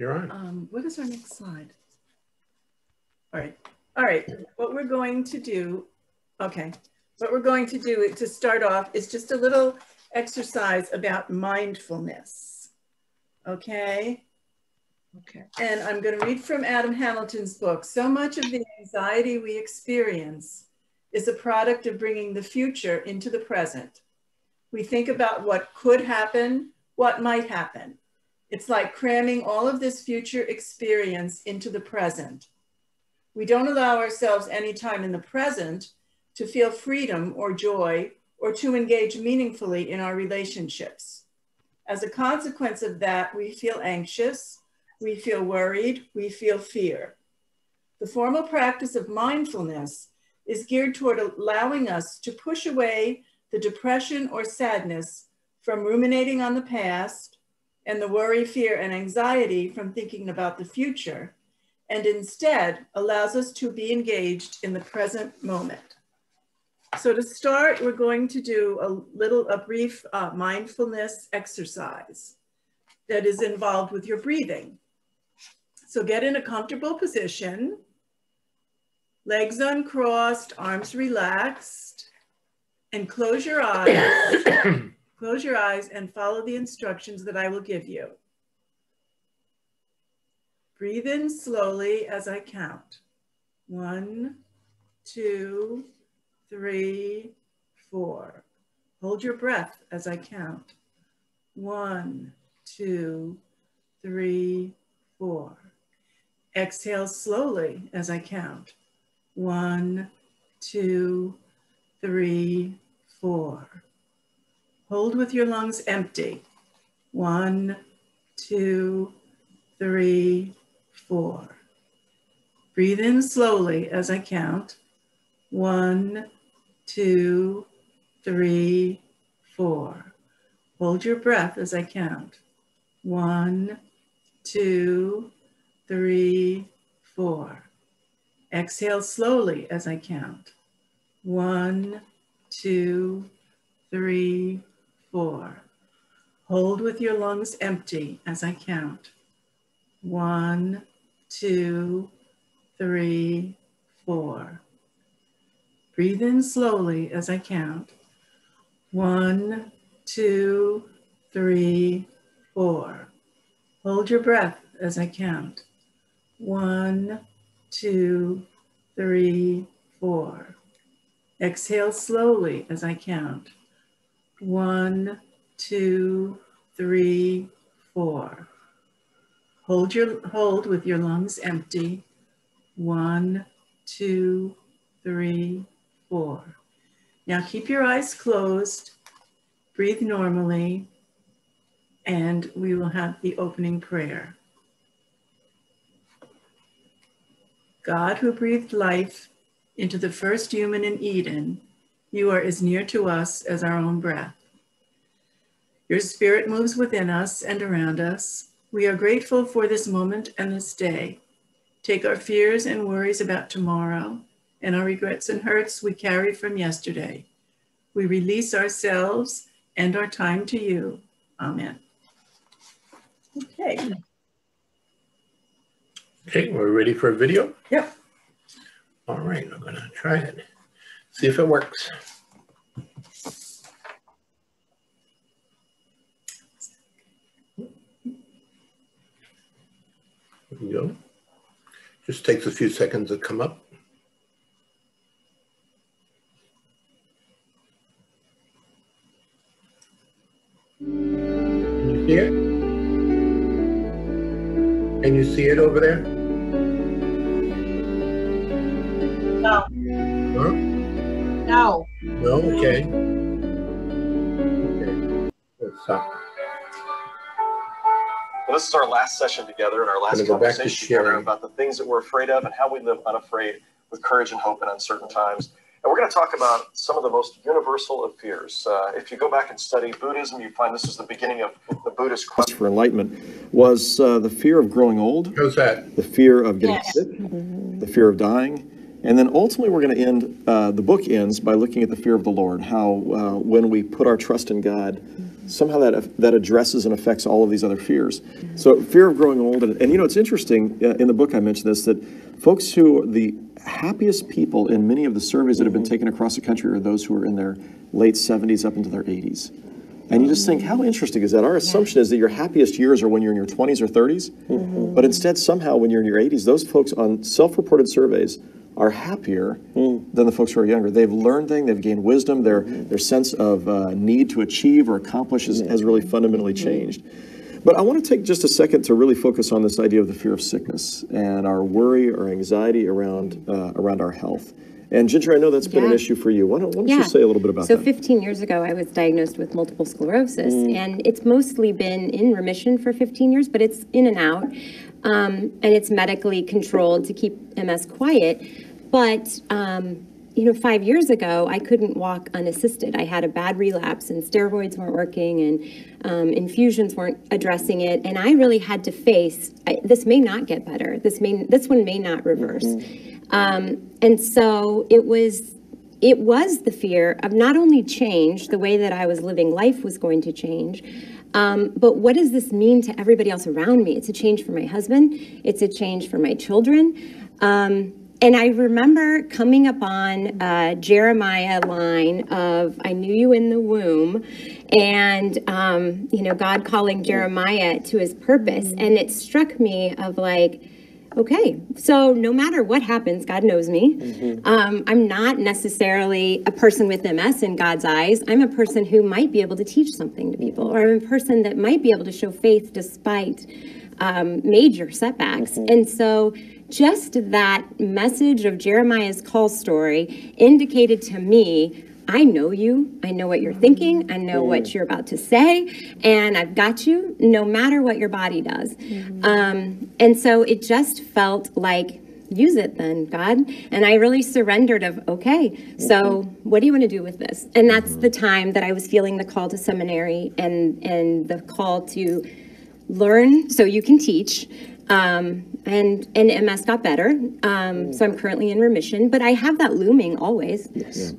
You're on. Um, what is our next slide? All right. All right. What we're going to do, okay. What we're going to do to start off is just a little exercise about mindfulness. Okay. Okay. And I'm going to read from Adam Hamilton's book. So much of the anxiety we experience is a product of bringing the future into the present. We think about what could happen, what might happen. It's like cramming all of this future experience into the present. We don't allow ourselves any time in the present to feel freedom or joy or to engage meaningfully in our relationships. As a consequence of that, we feel anxious, we feel worried, we feel fear. The formal practice of mindfulness is geared toward allowing us to push away the depression or sadness from ruminating on the past and the worry, fear, and anxiety from thinking about the future, and instead allows us to be engaged in the present moment. So to start, we're going to do a little, a brief uh, mindfulness exercise that is involved with your breathing. So get in a comfortable position, legs uncrossed, arms relaxed, and close your eyes. close your eyes and follow the instructions that I will give you. Breathe in slowly as I count. One, two, three, four. Hold your breath as I count. One, two, three, four. Exhale slowly as I count. One, two, three, four. Hold with your lungs empty. One, two, three, four. Breathe in slowly as I count. One, two, three, four. Hold your breath as I count. One, two, three, four. Exhale slowly as I count. One, two, three, four. Hold with your lungs empty as I count. One, two, three, four. Breathe in slowly as I count. One, two, three, four. Hold your breath as I count. One, two, three, four. Exhale slowly as I count. One, two, three, four. Hold your hold with your lungs empty. One, two, three, four. Now keep your eyes closed. Breathe normally, and we will have the opening prayer. God who breathed life into the first human in Eden, you are as near to us as our own breath. Your spirit moves within us and around us. We are grateful for this moment and this day. Take our fears and worries about tomorrow and our regrets and hurts we carry from yesterday. We release ourselves and our time to you. Amen. Okay. Okay, we're ready for a video? Yep. All right, I'm gonna try it. See if it works. Here we go. Just takes a few seconds to come up. Can you see it? Can you see it over there? No. Huh? No. No, okay. Okay, let's stop. Well, this is our last session together and our last Gonna go back to conversation together about the things that we're afraid of and how we live unafraid with courage and hope in uncertain times. And we're going to talk about some of the most universal of fears. Uh, if you go back and study Buddhism, you find this is the beginning of the Buddhist quest for enlightenment was uh, the fear of growing old, How's that? the fear of getting Yes. sick, the fear of dying, and then ultimately we're going to end. Uh, the book ends by looking at the fear of the Lord. How uh, when we put our trust in God, somehow that, that addresses and affects all of these other fears. So fear of growing old, and, and you know, it's interesting, uh, in the book I mentioned this, that folks who are the happiest people in many of the surveys that have been taken across the country are those who are in their late 70s up into their 80s. And you just think, how interesting is that? Our assumption is that your happiest years are when you're in your 20s or 30s, but instead, somehow, when you're in your 80s, those folks on self reported surveys are happier than the folks who are younger. They've learned things, they've gained wisdom, their, their sense of uh, need to achieve or accomplish has, has really fundamentally changed. But I want to take just a second to really focus on this idea of the fear of sickness and our worry or anxiety around, uh, around our health. And Ginger, I know that's been an issue for you. Why don't, why don't Yeah. you say a little bit about So that? 15 years ago, I was diagnosed with multiple sclerosis, and it's mostly been in remission for 15 years, but it's in and out. Um, and it's medically controlled to keep MS quiet. But, um, you know, five years ago, I couldn't walk unassisted. I had a bad relapse, and steroids weren't working, and um, infusions weren't addressing it. And I really had to face I, this may not get better. This may this one may not reverse. Um, and so it was it was the fear of not only change, the way that I was living life was going to change, um, but what does this mean to everybody else around me? It's a change for my husband, it's a change for my children. Um, and I remember coming upon uh, Jeremiah line of "I knew you in the womb," and um, you know God calling Jeremiah to His purpose, and it struck me of like, Okay, so no matter what happens, God knows me. Um, I'm not necessarily a person with MS in God's eyes. I'm a person who might be able to teach something to people, or I'm a person that might be able to show faith despite um, major setbacks. And so, just that message of Jeremiah's call story indicated to me I know you. I know what you're thinking. I know mm. what you're about to say. And I've got you no matter what your body does. Mm. Um, and so it just felt like, use it then, God. And I really surrendered of, okay, so mm-hmm. what do you want to do with this? And that's mm-hmm. the time that I was feeling the call to seminary and, and the call to learn so you can teach. Um, and, and MS got better. Um, so I'm currently in remission, but I have that looming always.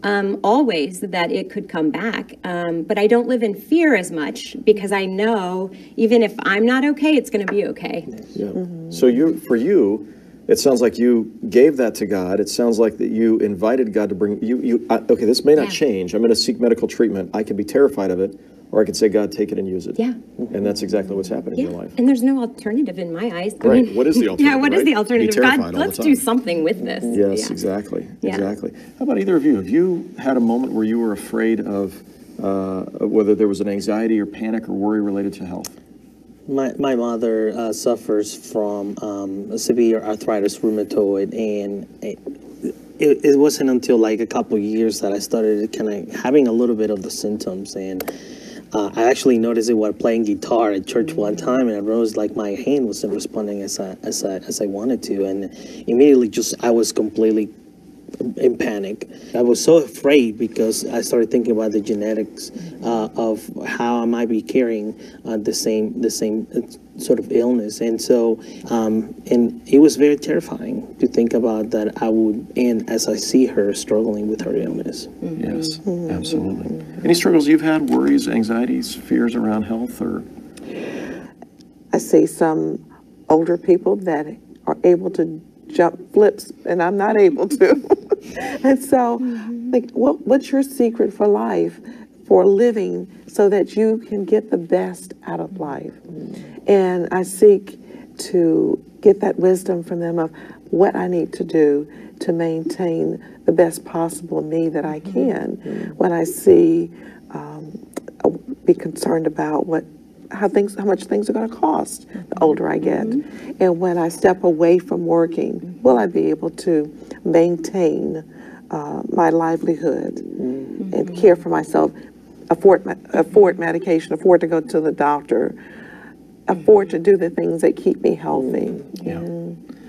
Um, always that it could come back. Um, but I don't live in fear as much because I know even if I'm not okay, it's going to be okay. Yeah. So you, for you, it sounds like you gave that to God. It sounds like that you invited God to bring you. You uh, okay? This may not Yeah. change. I'm going to seek medical treatment. I can be terrified of it, or I could say, God, take it and use it. Yeah. And that's exactly what's happening in your life. And there's no alternative in my eyes. I Right. mean, What is the alternative, Yeah, alternative, what is right? the Be alternative? terrified God, all the let's time. do something with this. Yes, Yeah. exactly. Yeah. Exactly. How about either of you? Have you had a moment where you were afraid of uh, whether there was an anxiety or panic or worry related to health? My, my mother uh, suffers from um, severe arthritis rheumatoid, and it, it, it wasn't until like a couple years that I started kind of having a little bit of the symptoms. And uh, I actually noticed it while playing guitar at church one time, and I realized like my hand wasn't responding as I, as I, as I wanted to. And immediately, just I was completely in panic. I was so afraid because I started thinking about the genetics uh, of how I might be carrying uh, the same the same uh, sort of illness, and so um, and it was very terrifying to think about that I would end as I see her struggling with her illness. Yes, absolutely. Any struggles you've had? Worries, anxieties, fears around health, or I see some older people that are able to jump flips and I'm not able to. and so, mm-hmm. like, what, what's your secret for life, for living, so that you can get the best out of mm-hmm. life? And I seek to get that wisdom from them of what I need to do to maintain the best possible me that I mm-hmm. can. When I see, um, be concerned about what how things how much things are going to cost the older I get. And when I step away from working, will I be able to maintain uh, my livelihood and care for myself, afford me- afford medication, afford to go to the doctor, afford to do the things that keep me healthy. yeah.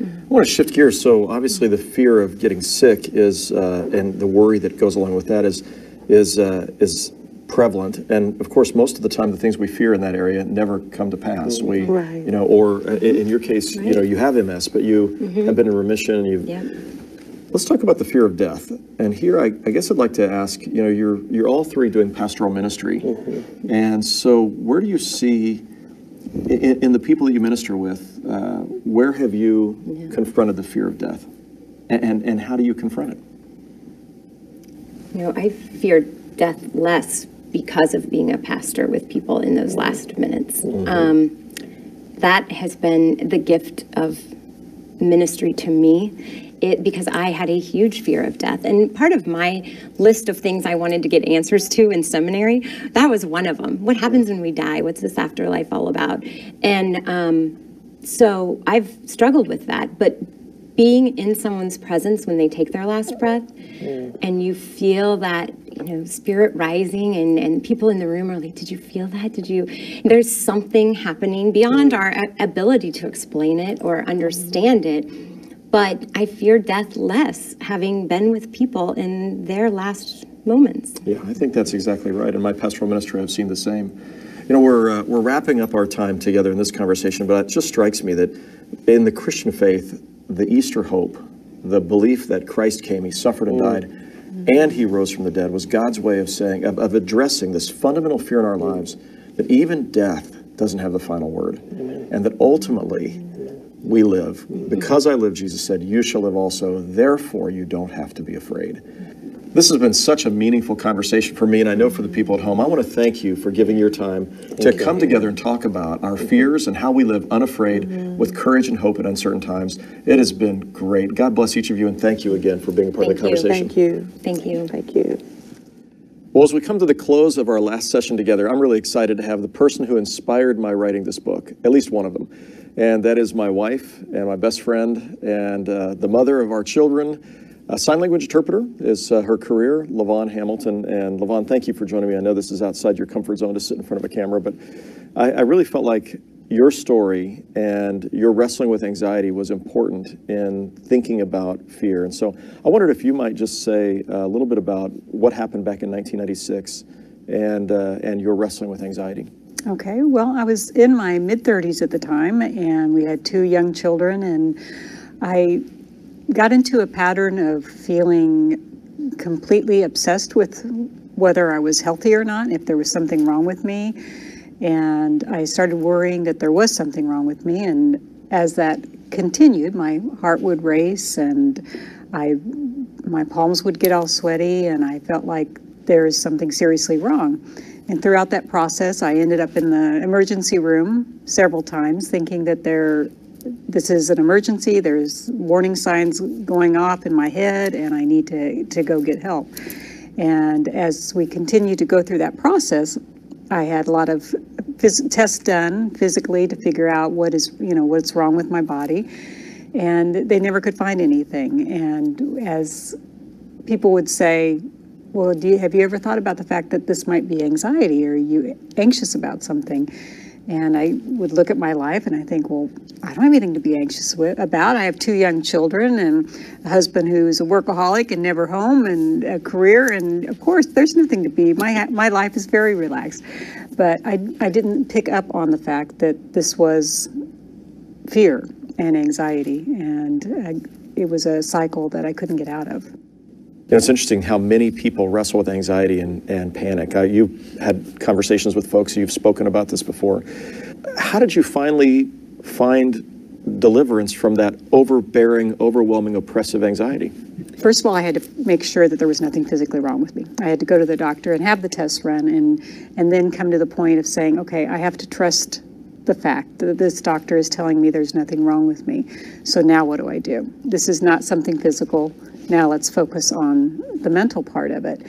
I want to shift gears. So obviously, the fear of getting sick is, uh, and the worry that goes along with that is, is uh, is prevalent. And of course, most of the time, the things we fear in that area never come to pass. We, Right. you know, or uh, in, in your case, you know, you have MS, but you have been in remission. You've Yeah. Let's talk about the fear of death. And here, I, I guess I'd like to ask, you know, you're, you're all three doing pastoral ministry. And so where do you see, in, in the people that you minister with, uh, where have you confronted the fear of death? And, and, and how do you confront it? You know, I feared death less because of being a pastor with people in those last minutes. Um, that has been the gift of ministry to me. It, because I had a huge fear of death. And part of my list of things I wanted to get answers to in seminary, that was one of them. What happens when we die? What's this afterlife all about? And um, so I've struggled with that. But being in someone's presence when they take their last breath and you feel that you know spirit rising and and people in the room are like did you feel that did you there's something happening beyond our a- ability to explain it or understand it but i fear death less having been with people in their last moments Yeah, I think that's exactly right. In my pastoral ministry, I've seen the same. You know, we're, uh, we're wrapping up our time together in this conversation, but it just strikes me that in the Christian faith, the Easter hope, the belief that Christ came, he suffered and mm. died, and he rose from the dead was God's way of saying, of, of addressing this fundamental fear in our mm. lives that even death doesn't have the final word. And that ultimately, we live. Mm-hmm. Because I live, Jesus said, you shall live also. Therefore, you don't have to be afraid. Mm-hmm. This has been such a meaningful conversation for me, and I know for the people at home. I want to thank you for giving your time to come together and talk about our fears and how we live unafraid with courage and hope in uncertain times. It has been great. God bless each of you, and thank you again for being a part of the Thank you. conversation. Thank you. thank you Thank you. Well, as we come to the close of our last session together, I'm really excited to have the person who inspired my writing this book, at least one of them. And that is my wife and my best friend and uh, the mother of our children. A sign language interpreter is uh, her career, LaVon Hamilton. And LaVon, thank you for joining me. I know this is outside your comfort zone to sit in front of a camera, but I, I really felt like your story and your wrestling with anxiety was important in thinking about fear. And so I wondered if you might just say a little bit about what happened back in 1996 and, uh, and your wrestling with anxiety. Okay, well, I was in my mid 30s at the time, and we had two young children, and I got into a pattern of feeling completely obsessed with whether I was healthy or not, if there was something wrong with me. And I started worrying that there was something wrong with me. And as that continued, my heart would race and I, my palms would get all sweaty, and I felt like there is something seriously wrong. And throughout that process, I ended up in the emergency room several times, thinking that there, this is an emergency. There's warning signs going off in my head, and I need to to go get help. And as we continued to go through that process, I had a lot of phys- tests done physically to figure out what is, you know, what's wrong with my body. And they never could find anything. And as people would say, well, do you, have you ever thought about the fact that this might be anxiety? Or are you anxious about something? And I would look at my life and I think, well, I don't have anything to be anxious with, about. I have two young children and a husband who's a workaholic and never home and a career. And of course, there's nothing to be. My, my life is very relaxed. But I, I didn't pick up on the fact that this was fear and anxiety. And uh, it was a cycle that I couldn't get out of. You know, it's interesting how many people wrestle with anxiety and, and panic. Uh, you've had conversations with folks, you've spoken about this before. How did you finally find deliverance from that overbearing, overwhelming, oppressive anxiety? First of all, I had to make sure that there was nothing physically wrong with me. I had to go to the doctor and have the tests run and, and then come to the point of saying, okay, I have to trust the fact that this doctor is telling me there's nothing wrong with me. So now what do I do? This is not something physical. Now let's focus on the mental part of it.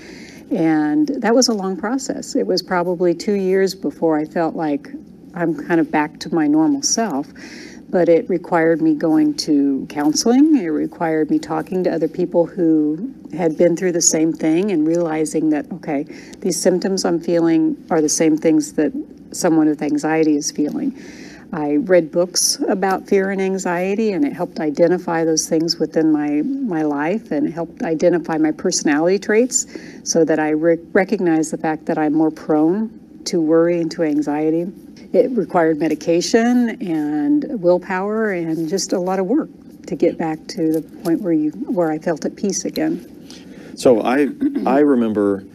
And that was a long process. It was probably two years before I felt like I'm kind of back to my normal self but it required me going to counseling. It required me talking to other people who had been through the same thing and realizing that, okay, these symptoms I'm feeling are the same things that someone with anxiety is feeling. I read books about fear and anxiety, and it helped identify those things within my, my life and helped identify my personality traits so that I re- recognize the fact that I'm more prone to worry and to anxiety. It required medication and willpower and just a lot of work. to get back to the point where you, where I felt at peace again. So I, I remember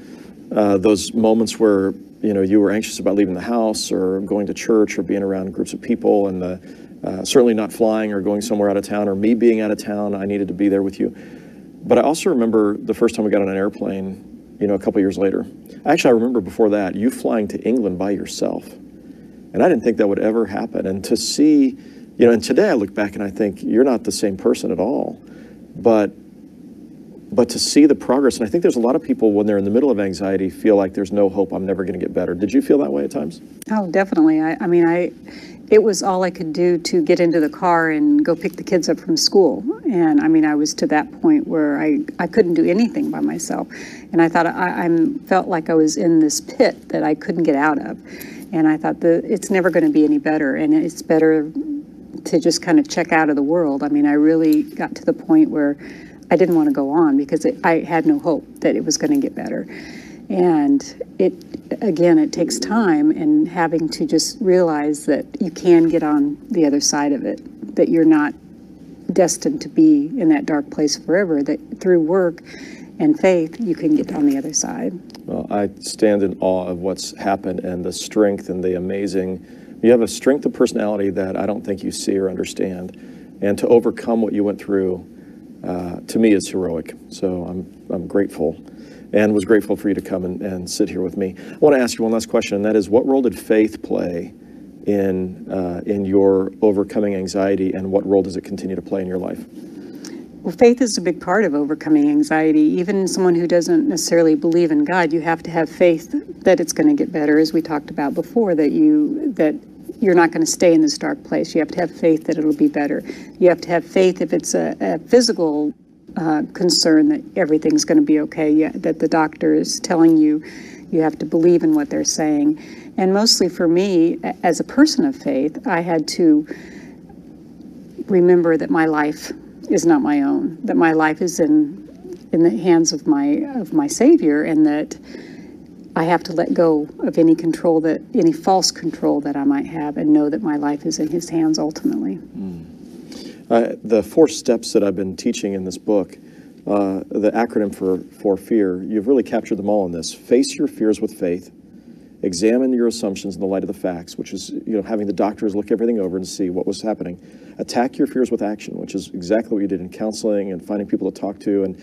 uh, those moments where you know you were anxious about leaving the house or going to church or being around groups of people, and the, uh, certainly not flying or going somewhere out of town or me being out of town. I needed to be there with you. But I also remember the first time we got on an airplane, you know, a couple years later. Actually, I remember before that you flying to England by yourself, and I didn't think that would ever happen. And to see, you know, and today I look back and I think you're not the same person at all, but but to see the progress, and I think there's a lot of people when they're in the middle of anxiety feel like there's no hope, I'm never going to get better. Did you feel that way at times? Oh, definitely. I, I mean, I, it was all I could do to get into the car and go pick the kids up from school. And I mean, I was to that point where I, I couldn't do anything by myself. And I thought I, I felt like I was in this pit that I couldn't get out of. And I thought that it's never going to be any better. And it's better to just kind of check out of the world. I mean, I really got to the point where I didn't want to go on because it, I had no hope that it was going to get better. And it, again, it takes time and having to just realize that you can get on the other side of it, that you're not destined to be in that dark place forever, that through work and faith, you can get on the other side. Well, I stand in awe of what's happened and the strength and the amazing. You have a strength of personality that I don't think you see or understand. And to overcome what you went through, uh, to me, is heroic. So I'm, I'm grateful and was grateful for you to come and, and sit here with me. I want to ask you one last question, and that is what role did faith play in, uh, in your overcoming anxiety, and what role does it continue to play in your life? Well, faith is a big part of overcoming anxiety. Even someone who doesn't necessarily believe in God, you have to have faith that it's going to get better, as we talked about before. That you that you're not going to stay in this dark place. You have to have faith that it'll be better. You have to have faith if it's a, a physical uh, concern that everything's going to be okay. That the doctor is telling you, you have to believe in what they're saying. And mostly for me, as a person of faith, I had to remember that my life is not my own. That my life is in in the hands of my of my Savior, and that I have to let go of any control that, any false control that I might have and know that my life is in His hands ultimately. Mm. Uh, the four steps that I've been teaching in this book, uh, the acronym for, for fear, you've really captured them all in this. Face your fears with faith. Examine your assumptions in the light of the facts, which is you know having the doctors look everything over and see what was happening. Attack your fears with action, which is exactly what you did in counseling and finding people to talk to, and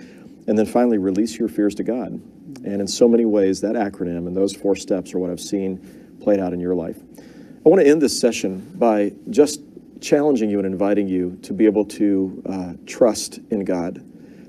and then finally release your fears to God. And in so many ways, that acronym and those four steps are what I've seen played out in your life. I want to end this session by just challenging you and inviting you to be able to uh, trust in God,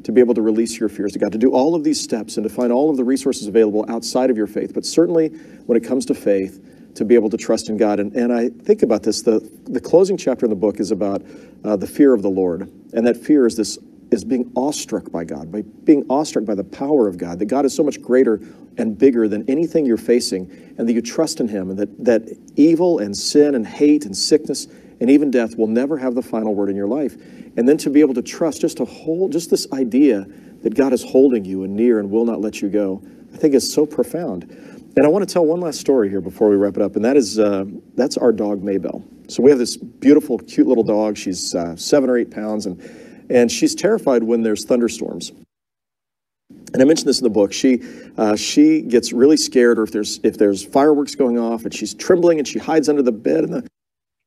to be able to release your fears to God, to do all of these steps and to find all of the resources available outside of your faith. But certainly when it comes to faith, to be able to trust in God. And, and I think about this the, the closing chapter in the book is about uh, the fear of the Lord. And that fear is this is being awestruck by God, by being awestruck by the power of God, that God is so much greater and bigger than anything you're facing, and that you trust in Him, and that, that evil and sin and hate and sickness and even death will never have the final word in your life. And then to be able to trust just to hold, just this idea that God is holding you and near and will not let you go, I think is so profound. And I want to tell one last story here before we wrap it up, and that is uh, that's our dog Maybell. So we have this beautiful, cute little dog. She's uh, seven or eight pounds, and and she's terrified when there's thunderstorms. And I mentioned this in the book. She uh, she gets really scared, or if there's if there's fireworks going off, and she's trembling, and she hides under the bed in the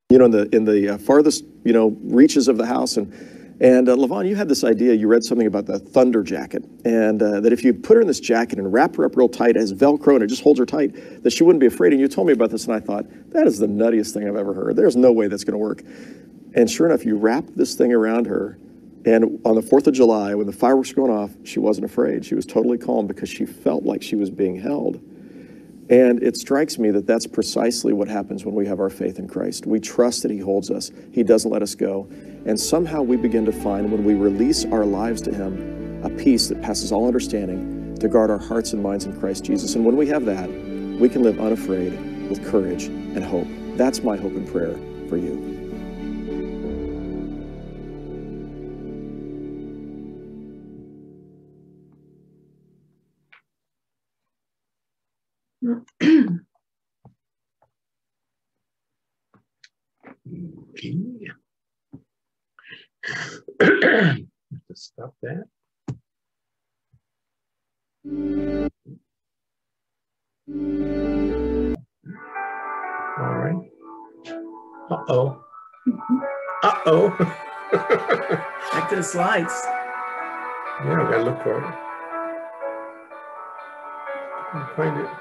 you know in the in the uh, farthest you know reaches of the house. And and uh, LaVon, you had this idea. You read something about the thunder jacket, and uh, that if you put her in this jacket and wrap her up real tight as Velcro, and it just holds her tight, that she wouldn't be afraid. And you told me about this, and I thought that is the nuttiest thing I've ever heard. There's no way that's going to work. And sure enough, you wrap this thing around her and on the 4th of July, when the fireworks were going off, she wasn't afraid. She was totally calm because she felt like she was being held. And it strikes me that that's precisely what happens when we have our faith in Christ. We trust that He holds us, He doesn't let us go. And somehow we begin to find, when we release our lives to Him, a peace that passes all understanding to guard our hearts and minds in Christ Jesus. And when we have that, we can live unafraid with courage and hope. That's my hope and prayer for you. okay. stop that. All right. Uh-oh. Uh-oh. Back to the slides. Yeah, we gotta look for it. Can't Find it.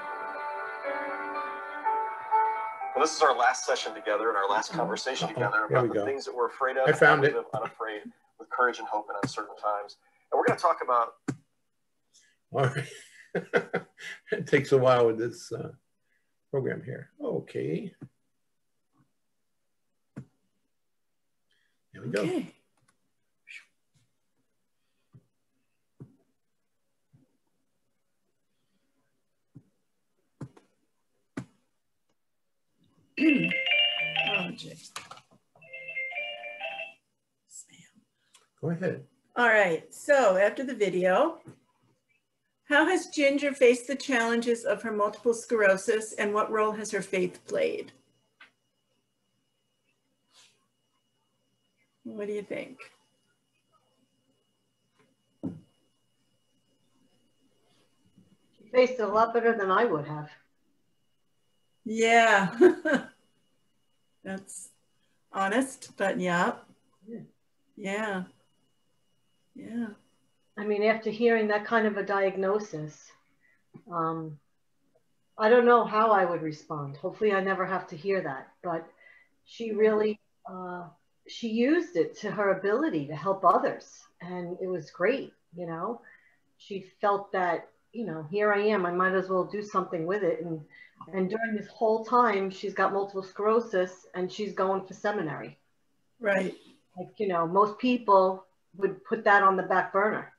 Well, this is our last session together and our last conversation Uh-oh, together about the go. things that we're afraid of. I found we it. live Unafraid with courage and hope in uncertain times. And we're going to talk about All right. It takes a while with this uh, program here. Okay. There we go. Oh, gee. Go ahead. All right, so after the video, how has Ginger faced the challenges of her multiple sclerosis and what role has her faith played? What do you think? She faced it a lot better than I would have. Yeah. That's honest, but yeah. Yeah. Yeah. Yeah. I mean, after hearing that kind of a diagnosis, um, I don't know how I would respond. Hopefully, I never have to hear that. But she really, uh, she used it to her ability to help others, and it was great. You know, she felt that you know, here I am. I might as well do something with it. And and during this whole time, she's got multiple sclerosis, and she's going for seminary. Right. Like you know, most people would put that on the back burner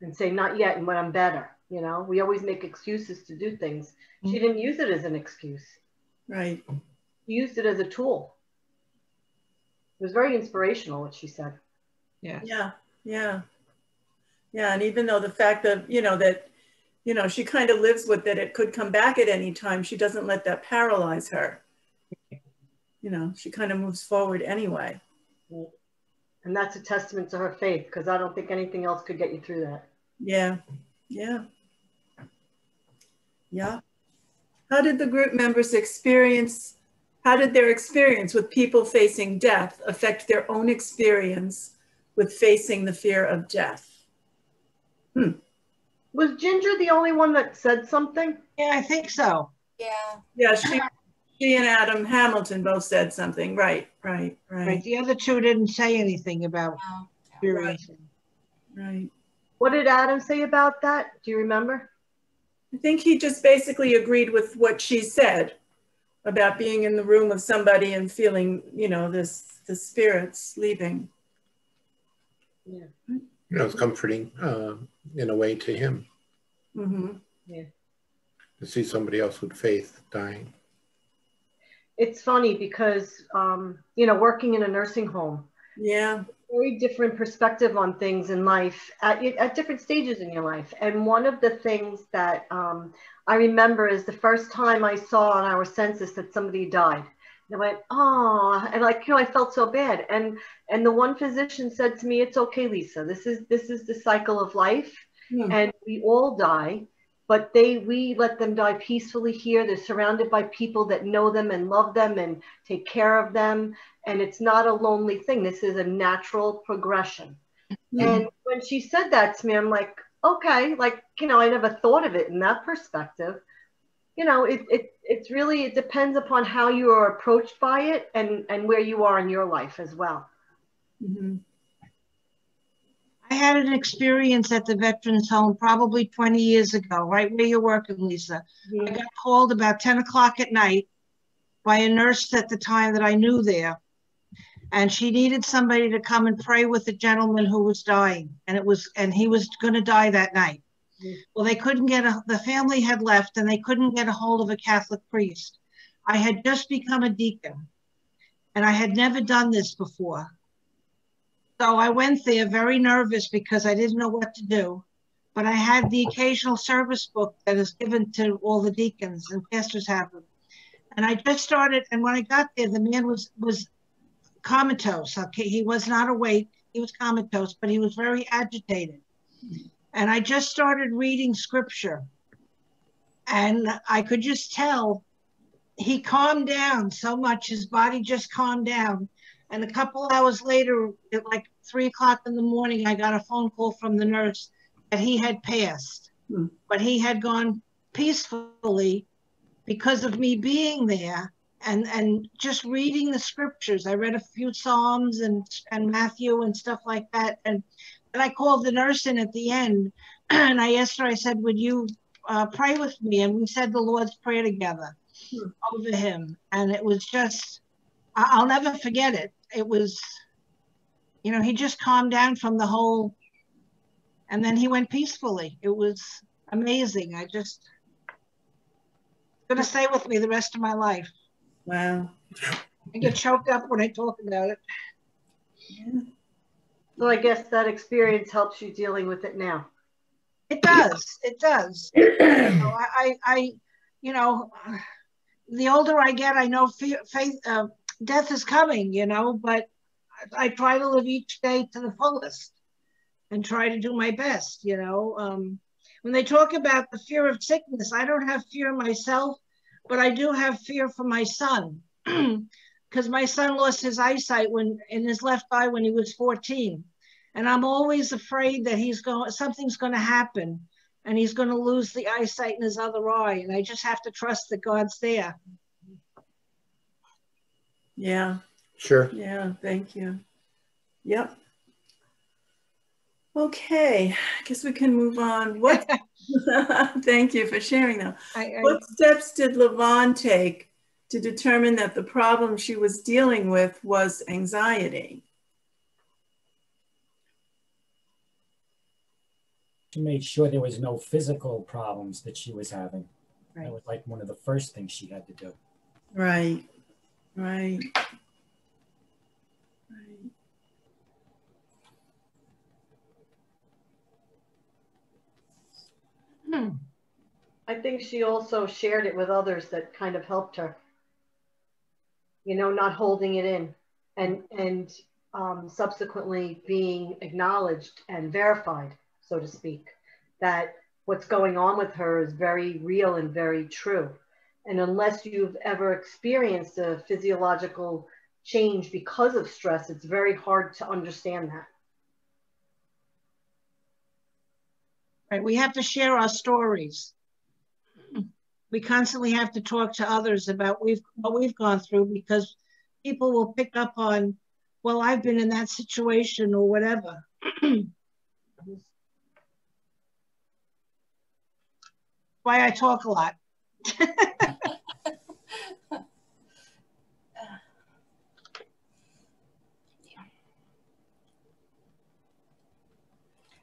and say, not yet, and when I'm better. You know, we always make excuses to do things. She mm-hmm. didn't use it as an excuse. Right. She used it as a tool. It was very inspirational what she said. Yeah. Yeah. Yeah. Yeah. And even though the fact that, you know, that, you know, she kind of lives with it, it could come back at any time. She doesn't let that paralyze her. You know, she kind of moves forward anyway. And that's a testament to her faith because I don't think anything else could get you through that. Yeah. Yeah. Yeah. How did the group members experience, how did their experience with people facing death affect their own experience with facing the fear of death? Hmm. Was Ginger the only one that said something? Yeah, I think so. Yeah. Yeah, she, she and Adam Hamilton both said something. Right, right, Right. right, The other two didn't say anything about Oh, experiencing. right. What did Adam say about that? Do you remember? I think he just basically agreed with what she said about being in the room of somebody and feeling, you know, this, the spirits leaving. Yeah. Hmm. You know, it's comforting uh, in a way to him Mm-hmm. Yeah. to see somebody else with faith dying. It's funny because, um, you know, working in a nursing home, Yeah, very different perspective on things in life at, at different stages in your life. And one of the things that um, I remember is the first time I saw on our census that somebody died. And I went, oh, and like, you know, I felt so bad. And and the one physician said to me, it's okay, Lisa, this is this is the cycle of life Hmm. and we all die. But they, we let them die peacefully here. They're surrounded by people that know them and love them and take care of them and it's not a lonely thing. This is a natural progression. And when she said that to me, I'm like, okay, like, you know, I never thought of it in that perspective. You know, it, it it's really it depends upon how you are approached by it and and where you are in your life as well. hmm I had an experience at the Veterans Home probably 20 years ago, right where you're working, Lisa. I got called about 10 o'clock at night by a nurse at the time that I knew there. And she needed somebody to come and pray with a gentleman who was dying. And it was, and he was going to die that night. Well, they couldn't get a, the family had left and they couldn't get a hold of a Catholic priest. I had just become a deacon and I had never done this before. So I went there very nervous because I didn't know what to do. But I had the occasional service book that is given to all the deacons and pastors have them. And I just started, and when I got there, the man was was comatose. Okay, he was not awake. he was comatose, but he was very agitated. And I just started reading scripture. And I could just tell he calmed down so much, his body just calmed down. And a couple hours later, at like three o'clock in the morning, I got a phone call from the nurse that he had passed, Hmm. but he had gone peacefully because of me being there and and just reading the scriptures. I read a few Psalms and and Matthew and stuff like that. And and I called the nurse in at the end, and I asked her. I said, "Would you uh, pray with me?" And we said the Lord's prayer together Hmm. over him, and it was just. I- I'll never forget it. It was, you know, he just calmed down from the whole, and then he went peacefully. It was amazing. I just gonna stay with me the rest of my life. Wow. I get choked up when I talk about it. So I guess that experience helps you dealing with it now. It does. It does. You know, I, I, I, you know, the older I get, I know fear, faith, uh, death is coming. You know, but I, I try to live each day to the fullest and try to do my best. You know, um, when they talk about the fear of sickness, I don't have fear myself, but I do have fear for my son because my son lost his eyesight when in his left eye when he was 14 and i'm always afraid that he's going something's going to happen and he's going to lose the eyesight in his other eye and i just have to trust that god's there Yeah. Sure. Yeah. Thank you. Yep. Okay. I guess we can move on. What? Thank you for sharing them. I, I, What steps did LaVon take to determine that the problem she was dealing with was anxiety? to make sure there was no physical problems that she was having. Right. That was like one of the first things she had to do. Right. Right. Right. hmm. I think she also shared it with others that kind of helped her. You know, not holding it in and and um, subsequently being acknowledged and verified, so to speak, that what's going on with her is very real and very true. And unless you've ever experienced a physiological change because of stress, it's very hard to understand that. right we have to share our stories we constantly have to talk to others about we've what we've gone through because people will pick up on well i've been in that situation or whatever. Why i talk a lot.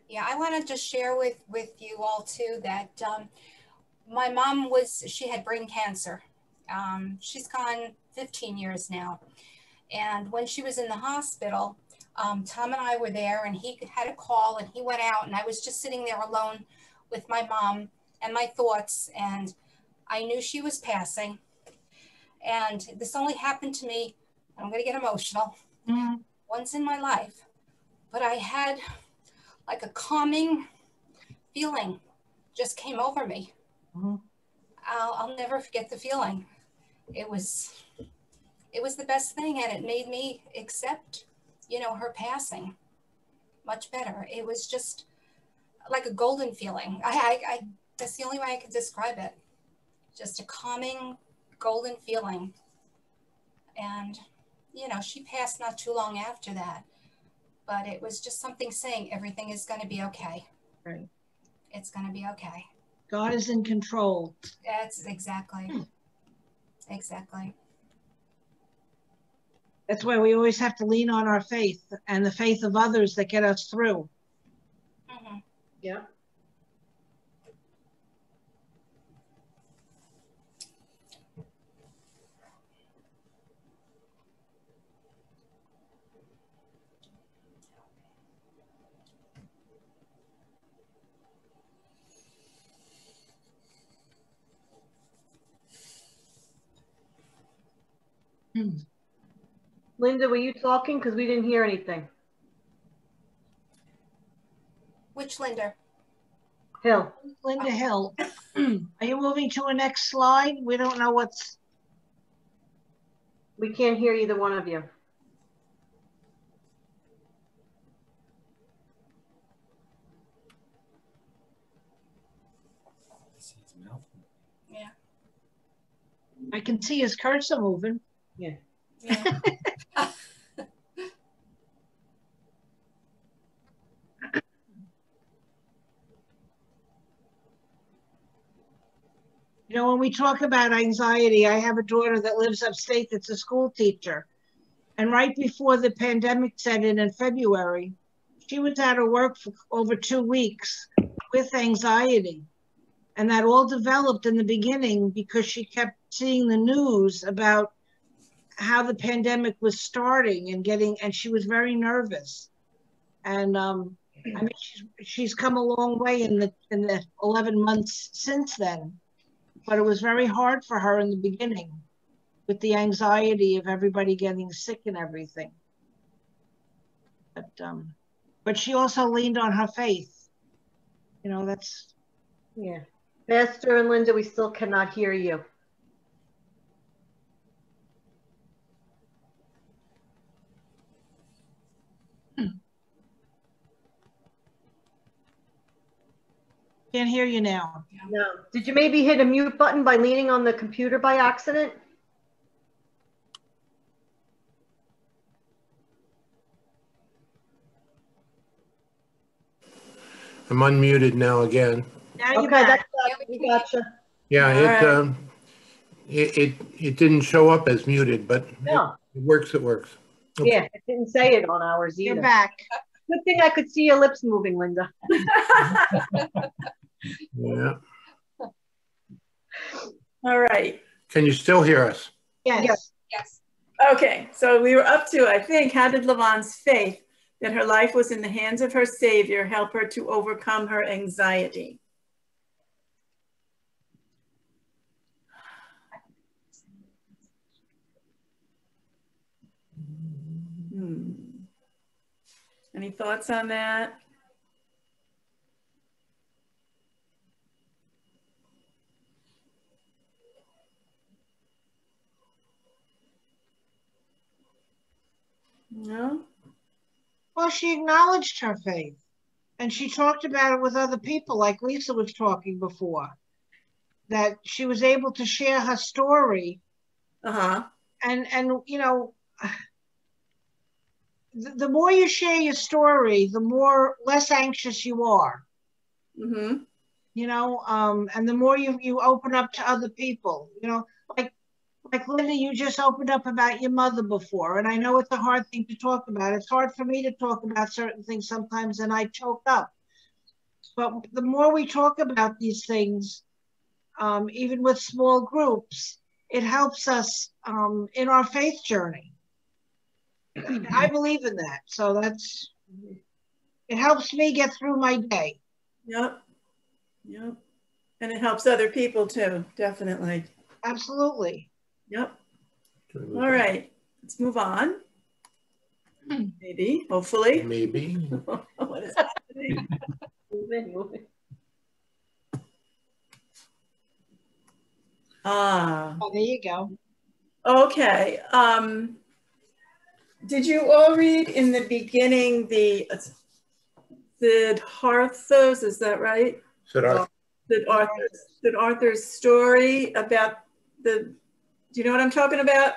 Yeah, I want to just share with with you all too that um, my mom was she had brain cancer. Um, she's gone 15 years now, and when she was in the hospital, um, Tom and I were there, and he had a call, and he went out, and I was just sitting there alone with my mom and my thoughts, and I knew she was passing, and this only happened to me. I'm going to get emotional. Mhm. Once in my life, but I had like a calming feeling just came over me. Mhm. I'll, I'll never forget the feeling. It was, it was the best thing, and it made me accept, you know, her passing much better. It was just like a golden feeling. I, I, I that's the only way I could describe it. Just a calming, golden feeling. And, you know, she passed not too long after that but it was just something saying everything is going to be okay. Right. It's going to be okay. God is in control That's exactly. Hmm. Exactly. that's why we always have to lean on our faith and the faith of others that get us through hmm Yeah. Hmm. Linda, were you talking? Because we didn't hear anything. Which Linda? Hill. Linda oh. Hill. Are you moving to a next slide? We don't know what's, We can't hear either one of you. Yeah. I can see his cursor moving. Yeah. You know, when we talk about anxiety, I have a daughter that lives upstate that's a school teacher. And right before the pandemic set in in February, she was out of work for over two weeks with anxiety. And that all developed in the beginning because she kept seeing the news about how the pandemic was starting and getting, and she was very nervous. And um, I mean, she's, she's come a long way in the in the 11 months since then but it was very hard for her in the beginning with the anxiety of everybody getting sick and everything. But um, but she also leaned on her faith. You know, that's Yeah. Pastor and Linda, we still cannot hear you. Can't hear you now. No. Did you maybe hit a mute button by leaning on the computer by accident? I'm unmuted now again. Now you're Okay, back. that's, we gotcha. Yeah, All it, right. um, it, it, it didn't show up as muted, but it No. it works, it works. Okay. Yeah, it didn't say it on ours You're back. Good thing I could see your lips moving, Linda. Yeah. All right. Can you still hear us? Yes. Yes. Okay, so we were up to, I think, how did LaVon's faith that her life was in the hands of her Savior help her to overcome her anxiety? Hmm. Any thoughts on that? No? Well, she acknowledged her faith and she talked about it with other people, like Lisa was talking before, that she was able to share her story. Uh-huh. And, and you know, the, the more you share your story, the more less anxious you are. Mm-hmm. You know, um, and the more you, you open up to other people, you know, like like Linda, you just opened up about your mother before, and I know it's a hard thing to talk about. It's hard for me to talk about certain things sometimes, and I choke up. But the more we talk about these things, um, even with small groups, it helps us um, in our faith journey. I believe in that, so that's it helps me get through my day. Yep. Yep. And it helps other people too, definitely. Absolutely. Yep. All right, let's move on. Maybe, hopefully. Maybe. What is happening? Moving, moving. Ah, Oh, there you go. okay. Um, did you all read in the beginning the Siddharthos, is that right? Said Arthur. Sid Arthur, Sid Arthur's story about the, do you know what I'm talking about?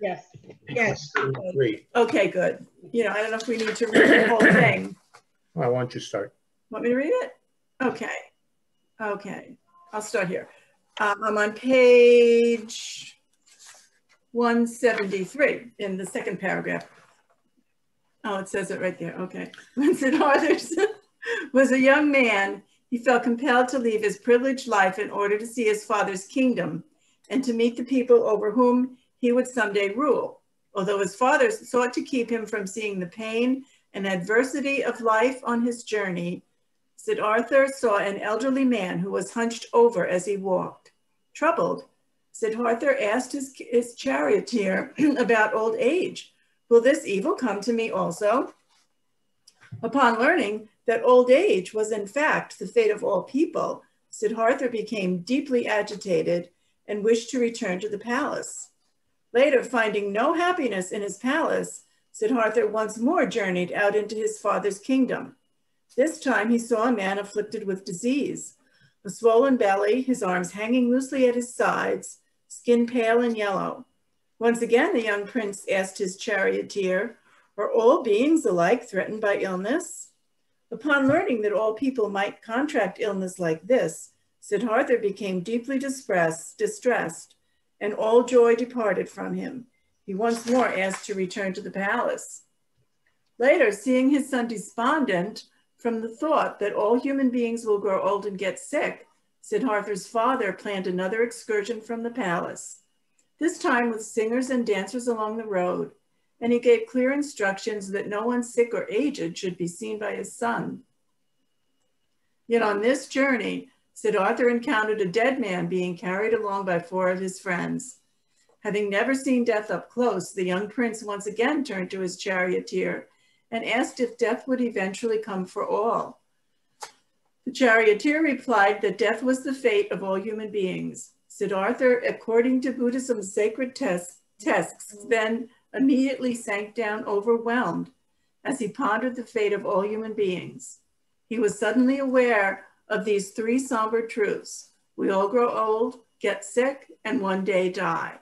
Yes. Yes. Three. Okay, good. You know, I don't know if we need to read the whole thing. Well, why don't you start? Want me to read it? Okay. Okay. I'll start here. Um, I'm on page 173 in the second paragraph. Oh, it says it right there. Okay. When Sid Arthurs was a young man, he felt compelled to leave his privileged life in order to see his father's kingdom and to meet the people over whom he would someday rule. Although his father sought to keep him from seeing the pain and adversity of life on his journey, Siddhartha saw an elderly man who was hunched over as he walked. Troubled, Siddhartha asked his, his charioteer about old age. Will this evil come to me also? Upon learning that old age was in fact the fate of all people, Siddhartha became deeply agitated and wished to return to the palace. Later, finding no happiness in his palace, Siddhartha once more journeyed out into his father's kingdom. This time he saw a man afflicted with disease, a swollen belly, his arms hanging loosely at his sides, skin pale and yellow. Once again, the young prince asked his charioteer, are all beings alike threatened by illness? Upon learning that all people might contract illness like this, Siddhartha became deeply distressed, distressed, and all joy departed from him. He once more asked to return to the palace. Later, seeing his son despondent from the thought that all human beings will grow old and get sick, Siddhartha's father planned another excursion from the palace, this time with singers and dancers along the road, and he gave clear instructions that no one sick or aged should be seen by his son. Yet on this journey, Siddhartha encountered a dead man being carried along by four of his friends. Having never seen death up close, the young prince once again turned to his charioteer and asked if death would eventually come for all. The charioteer replied that death was the fate of all human beings. Siddhartha, according to Buddhism's sacred texts, then immediately sank down overwhelmed as he pondered the fate of all human beings. He was suddenly aware of these three somber truths. We all grow old, get sick, and one day die.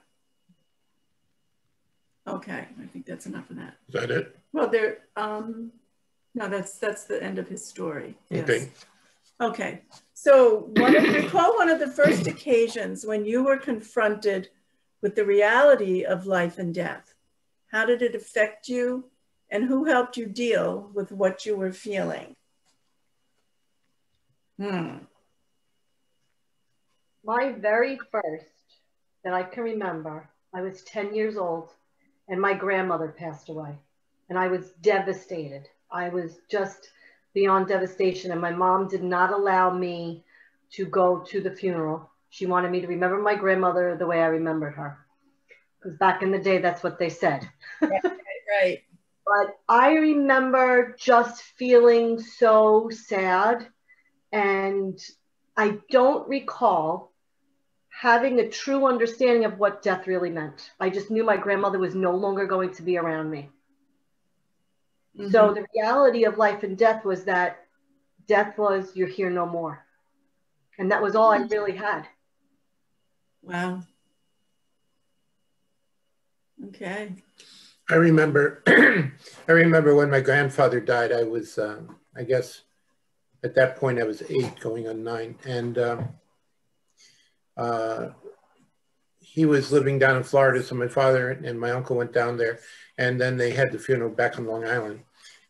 Okay, I think that's enough of that. Is that it? Well, there, um, no, that's that's the end of his story. Yes. Okay. Okay. So one of, recall one of the first occasions when you were confronted with the reality of life and death. How did it affect you? And who helped you deal with what you were feeling? Hmm. My very first that I can remember, I was 10 years old and my grandmother passed away. And I was devastated. I was just beyond devastation. And my mom did not allow me to go to the funeral. She wanted me to remember my grandmother the way I remembered her. Because back in the day, that's what they said. right, right. But I remember just feeling so sad and I don't recall having a true understanding of what death really meant. I just knew my grandmother was no longer going to be around me. Mm-hmm. So the reality of life and death was that death was you're here no more. And that was all I really had. Wow. Okay. I remember, I remember when my grandfather died. I was, um, I guess, at that point I was eight, going on nine, and um, uh, he was living down in Florida. So my father and my uncle went down there, and then they had the funeral back on Long Island.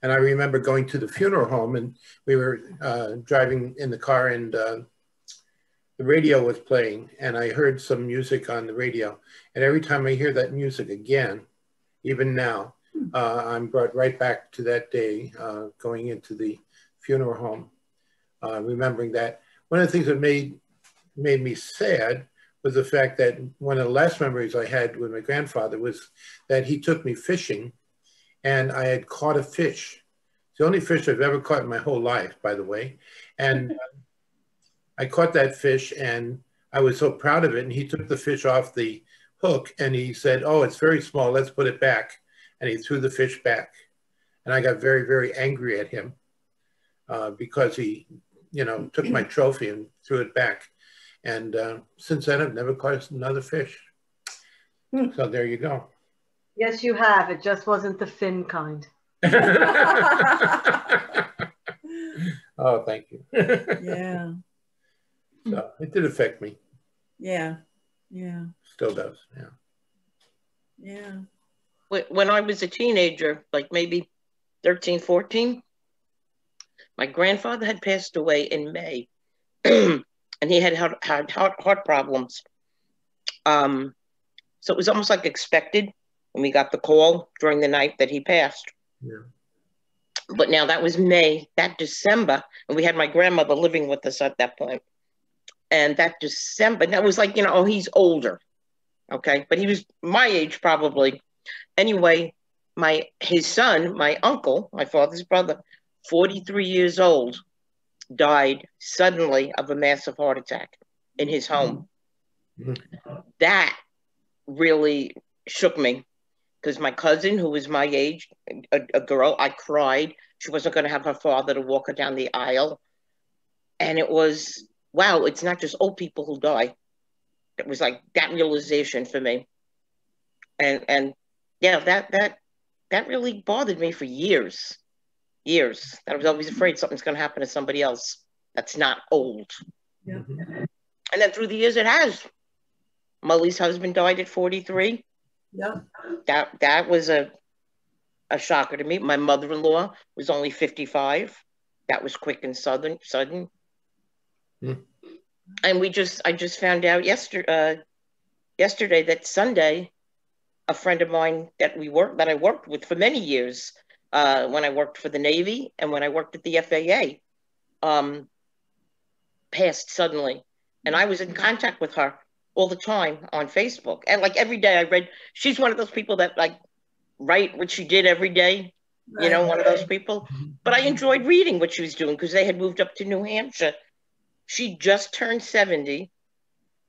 And I remember going to the funeral home, and we were uh, driving in the car, and uh, the radio was playing, and I heard some music on the radio. And every time I hear that music again, even now, uh, I'm brought right back to that day uh, going into the funeral home uh, remembering that. One of the things that made made me sad was the fact that one of the last memories I had with my grandfather was that he took me fishing and I had caught a fish. It's the only fish I've ever caught in my whole life, by the way. And uh, I caught that fish and I was so proud of it. And he took the fish off the hook and he said, oh, it's very small, let's put it back. And he threw the fish back. And I got very, very angry at him uh, because he you know, took my trophy and threw it back. And uh, since then, I've never caught another fish. Hmm. So there you go. Yes, you have. It just wasn't the fin kind. oh, thank you. yeah. So it did affect me. Yeah. Yeah. Still does. Yeah. Yeah. When I was a teenager, like maybe 13, 14, my grandfather had passed away in May, and he had had, had heart, heart problems. Um, so it was almost like expected when we got the call during the night that he passed. Yeah. But now that was May, that December, and we had my grandmother living with us at that point. And that December, that was like, you know, oh, he's older. Okay. But he was my age probably. Anyway, my his son, my uncle, my father's brother, 43 years old, died suddenly of a massive heart attack in his home. That really shook me because my cousin, who was my age, a, a girl, I cried. She wasn't going to have her father to walk her down the aisle. And it was, wow, it's not just old people who die. It was like that realization for me. And, and yeah, that, that, that really bothered me for years, years. I was always afraid something's going to happen to somebody else that's not old. Yeah. And then through the years, it has. Molly's husband died at 43. Yeah. That that was a a shocker to me. My mother-in-law was only 55. That was quick and sudden sudden. Hmm. And we just I just found out yesterday uh, yesterday that Sunday, a friend of mine that we worked that I worked with for many years, uh, when I worked for the Navy and when I worked at the FAA, um, passed suddenly. And I was in contact with her all the time on Facebook. And like every day I read, she's one of those people that like write what she did every day, you know, one of those people. But I enjoyed reading what she was doing because they had moved up to New Hampshire. She just turned 70.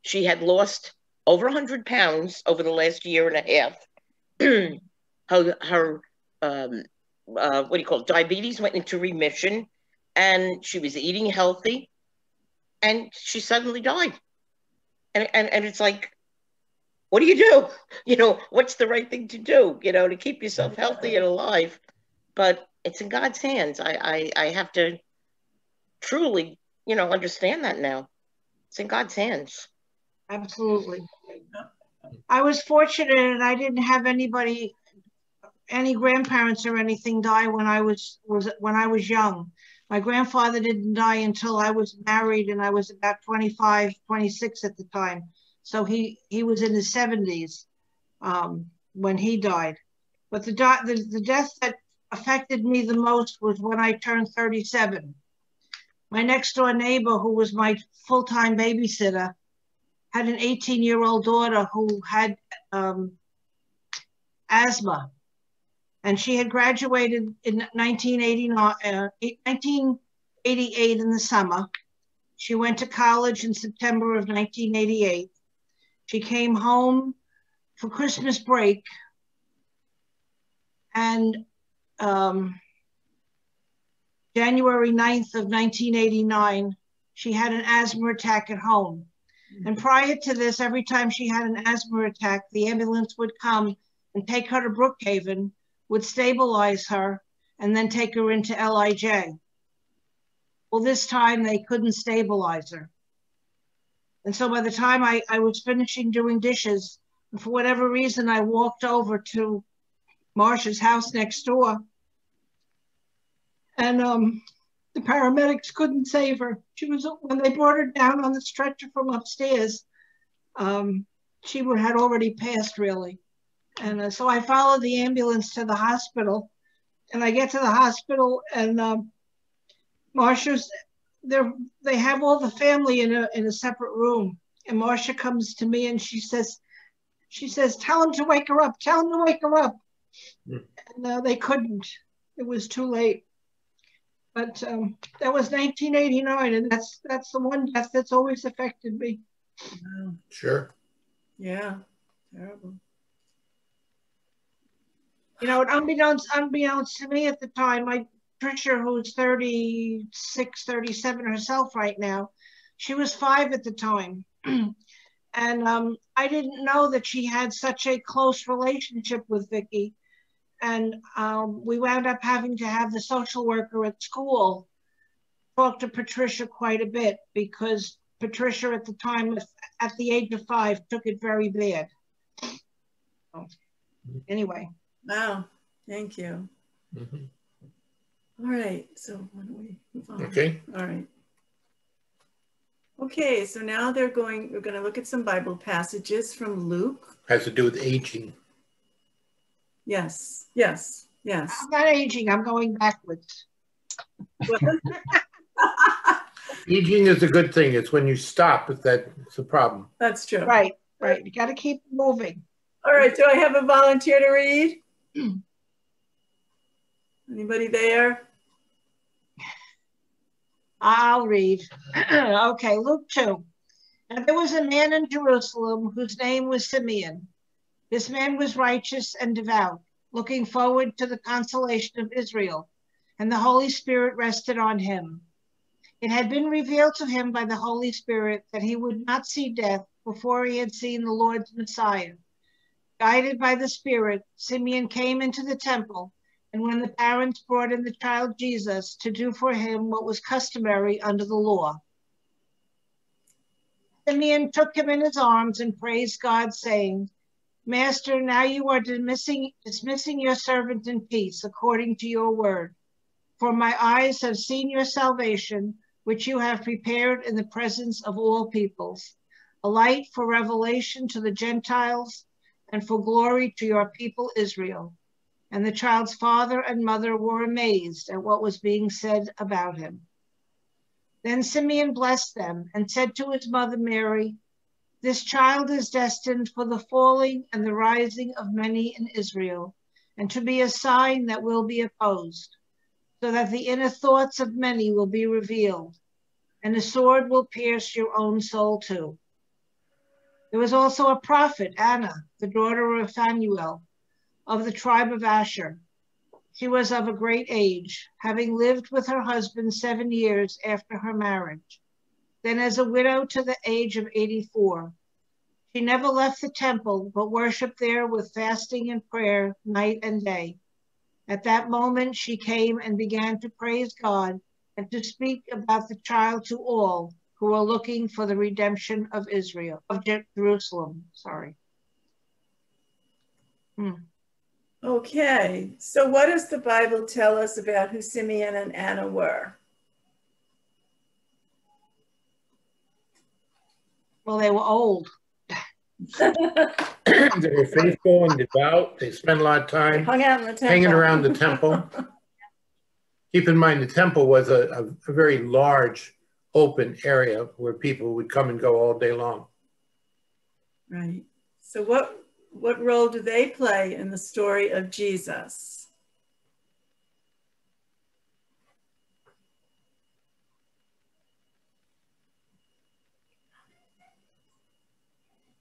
She had lost over 100 pounds over the last year and a half. her her um, uh, what do you call it? Diabetes went into remission and she was eating healthy and she suddenly died. And, and and it's like what do you do? You know what's the right thing to do you know to keep yourself healthy and alive? But it's in god's hands. I i, I have to truly you know understand that now. It's in god's hands. Absolutely. I was fortunate and I didn't have anybody, any grandparents or anything die when I was, was when I was young. My grandfather didn't die until I was married and I was about 25, 26 at the time. So he, he was in his 70s um, when he died. But the, the, the death that affected me the most was when I turned 37. My next door neighbor, who was my full time babysitter, had an 18 year old daughter who had um, asthma. And she had graduated in 1989, uh, 1988 in the summer. She went to college in September of 1988. She came home for Christmas break and um, January 9th of 1989, she had an asthma attack at home. And prior to this, every time she had an asthma attack, the ambulance would come and take her to Brookhaven, would stabilize her, and then take her into LIJ. Well, this time they couldn't stabilize her. And so by the time I, I was finishing doing dishes, for whatever reason, I walked over to Marsha's house next door. And um, the paramedics couldn't save her. She was when they brought her down on the stretcher from upstairs. Um, she had already passed, really. And uh, so I followed the ambulance to the hospital, and I get to the hospital, and um, Marsha's there. They have all the family in a in a separate room, and Marsha comes to me and she says, she says, "Tell him to wake her up. Tell him to wake her up." Mm. And uh, they couldn't. It was too late. But um, that was 1989, and that's that's the one death that's always affected me. Wow. Sure. Yeah. Terrible. You know, unbeknownst, unbeknownst to me at the time, my Trisha, who's 36, 37 herself right now, she was five at the time. and um, I didn't know that she had such a close relationship with Vicky and um, we wound up having to have the social worker at school talk to Patricia quite a bit because Patricia at the time, at the age of five, took it very bad. Anyway. Wow, thank you. Mm -hmm. All right, so why don't we move on? Okay. All right. Okay, so now they're going, we're going to look at some Bible passages from Luke. Has to do with aging. Yes, yes, yes. I'm not aging, I'm going backwards. Aging is a good thing. It's when you stop that it's a problem. That's true. Right, right. You got to keep moving. All right, do I have a volunteer to read? Hmm. Anybody there? I'll read. okay, Luke 2. Now there was a man in Jerusalem whose name was Simeon. This man was righteous and devout, looking forward to the consolation of Israel, and the Holy Spirit rested on him. It had been revealed to him by the Holy Spirit that he would not see death before he had seen the Lord's Messiah. Guided by the Spirit, Simeon came into the temple, and when the parents brought in the child Jesus to do for him what was customary under the law, Simeon took him in his arms and praised God, saying, Master, now you are dismissing, dismissing your servant in peace according to your word. For my eyes have seen your salvation, which you have prepared in the presence of all peoples, a light for revelation to the Gentiles and for glory to your people Israel. And the child's father and mother were amazed at what was being said about him. Then Simeon blessed them and said to his mother Mary, This child is destined for the falling and the rising of many in Israel, and to be a sign that will be opposed so that the inner thoughts of many will be revealed, and the sword will pierce your own soul too. There was also a prophet, Anna, the daughter of Phanuel, of the tribe of Asher. She was of a great age, having lived with her husband seven years after her marriage. Then, as a widow to the age of 84, she never left the temple, but worshiped there with fasting and prayer night and day. At that moment, she came and began to praise God and to speak about the child to all who are looking for the redemption of Israel, of Jerusalem. Sorry. Hmm. Okay, so what does the Bible tell us about who Simeon and Anna were? Well, they were old. they were faithful and devout. They spent a lot of time hung out in the temple. hanging around the temple. Keep in mind, the temple was a, a, a, very large open area where people would come and go all day long. Right. So what, what role do they play in the story of Jesus?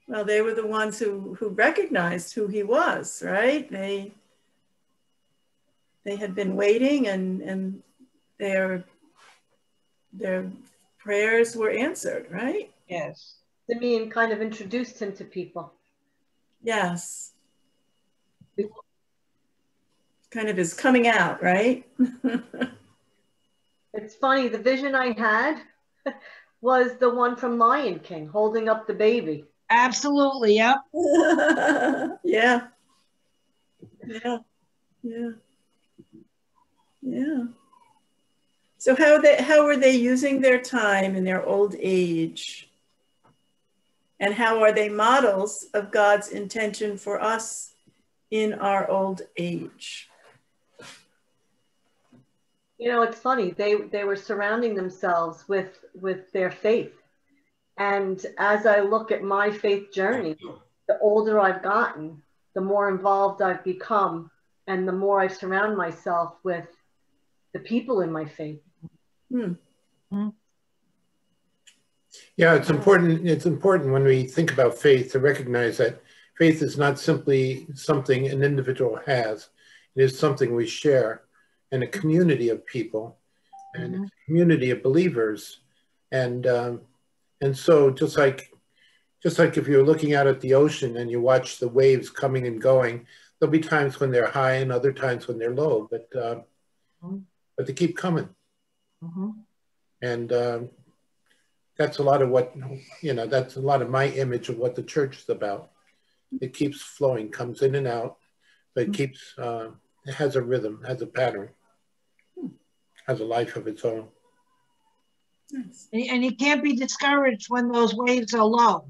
Well, they were the ones who, who recognized who he was, right? They, they had been waiting and, and their, their prayers were answered, right? Yes. Simeon kind of introduced him to people. Yes. Kind of his coming out, right? it's funny, the vision I had was the one from Lion King holding up the baby. Absolutely. Yep. yeah. Yeah. Yeah. Yeah. So how they how are they using their time in their old age? And how are they models of God's intention for us in our old age? You know, it's funny. They they were surrounding themselves with with their faith and as I look at my faith journey, the older I've gotten, the more involved I've become, and the more I surround myself with the people in my faith. Hmm. Yeah, it's important. It's important when we think about faith to recognize that faith is not simply something an individual has. It is something we share in a community of people and mm-hmm. a community of believers. And um, and so just like just like if you're looking out at the ocean and you watch the waves coming and going, there'll be times when they're high and other times when they're low, but uh, mm-hmm. but they keep coming. Mm-hmm. And um, that's a lot of what you know. That's a lot of my image of what the church is about. It keeps flowing, comes in and out, but it mm-hmm. keeps uh, it has a rhythm, has a pattern, has a life of its own. And you can't be discouraged when those waves are low.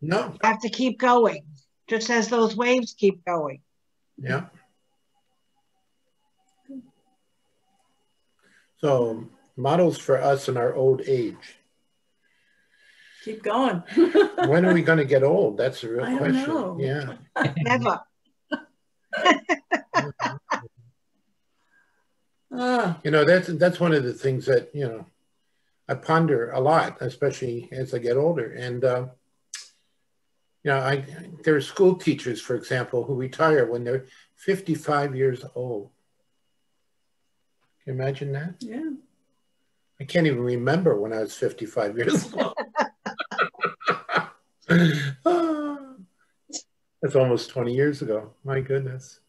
No. You have to keep going, just as those waves keep going. Yeah. So models for us in our old age. Keep going. when are we going to get old? That's a real I question. Know. Yeah. Never. uh, you know, that's that's one of the things that, you know, I ponder a lot, especially as I get older. And, uh, you know, I, there are school teachers, for example, who retire when they're 55 years old. You imagine that? Yeah. I can't even remember when I was 55 years old. That's almost 20 years ago. My goodness.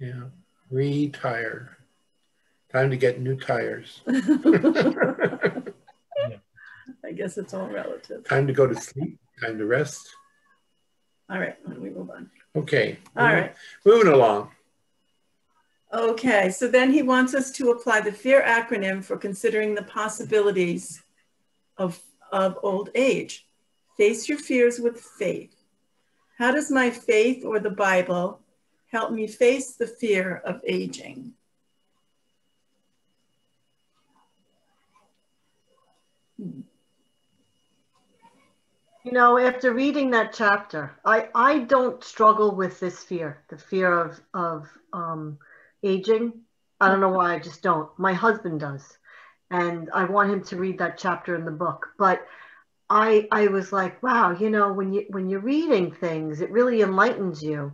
Yeah. Retire. Time to get new tires. I guess it's all relative. Time to go to sleep. Time to rest. All right, we move on. Okay. All right. Moving along. Okay, so then he wants us to apply the FEAR acronym for considering the possibilities of, of old age. Face your fears with faith. How does my faith or the Bible help me face the fear of aging? You know, after reading that chapter, I, I don't struggle with this fear, the fear of, of um, aging. I don't know why, I just don't. My husband does. And I want him to read that chapter in the book. But I, I was like, wow, you know, when you when you're reading things, it really enlightens you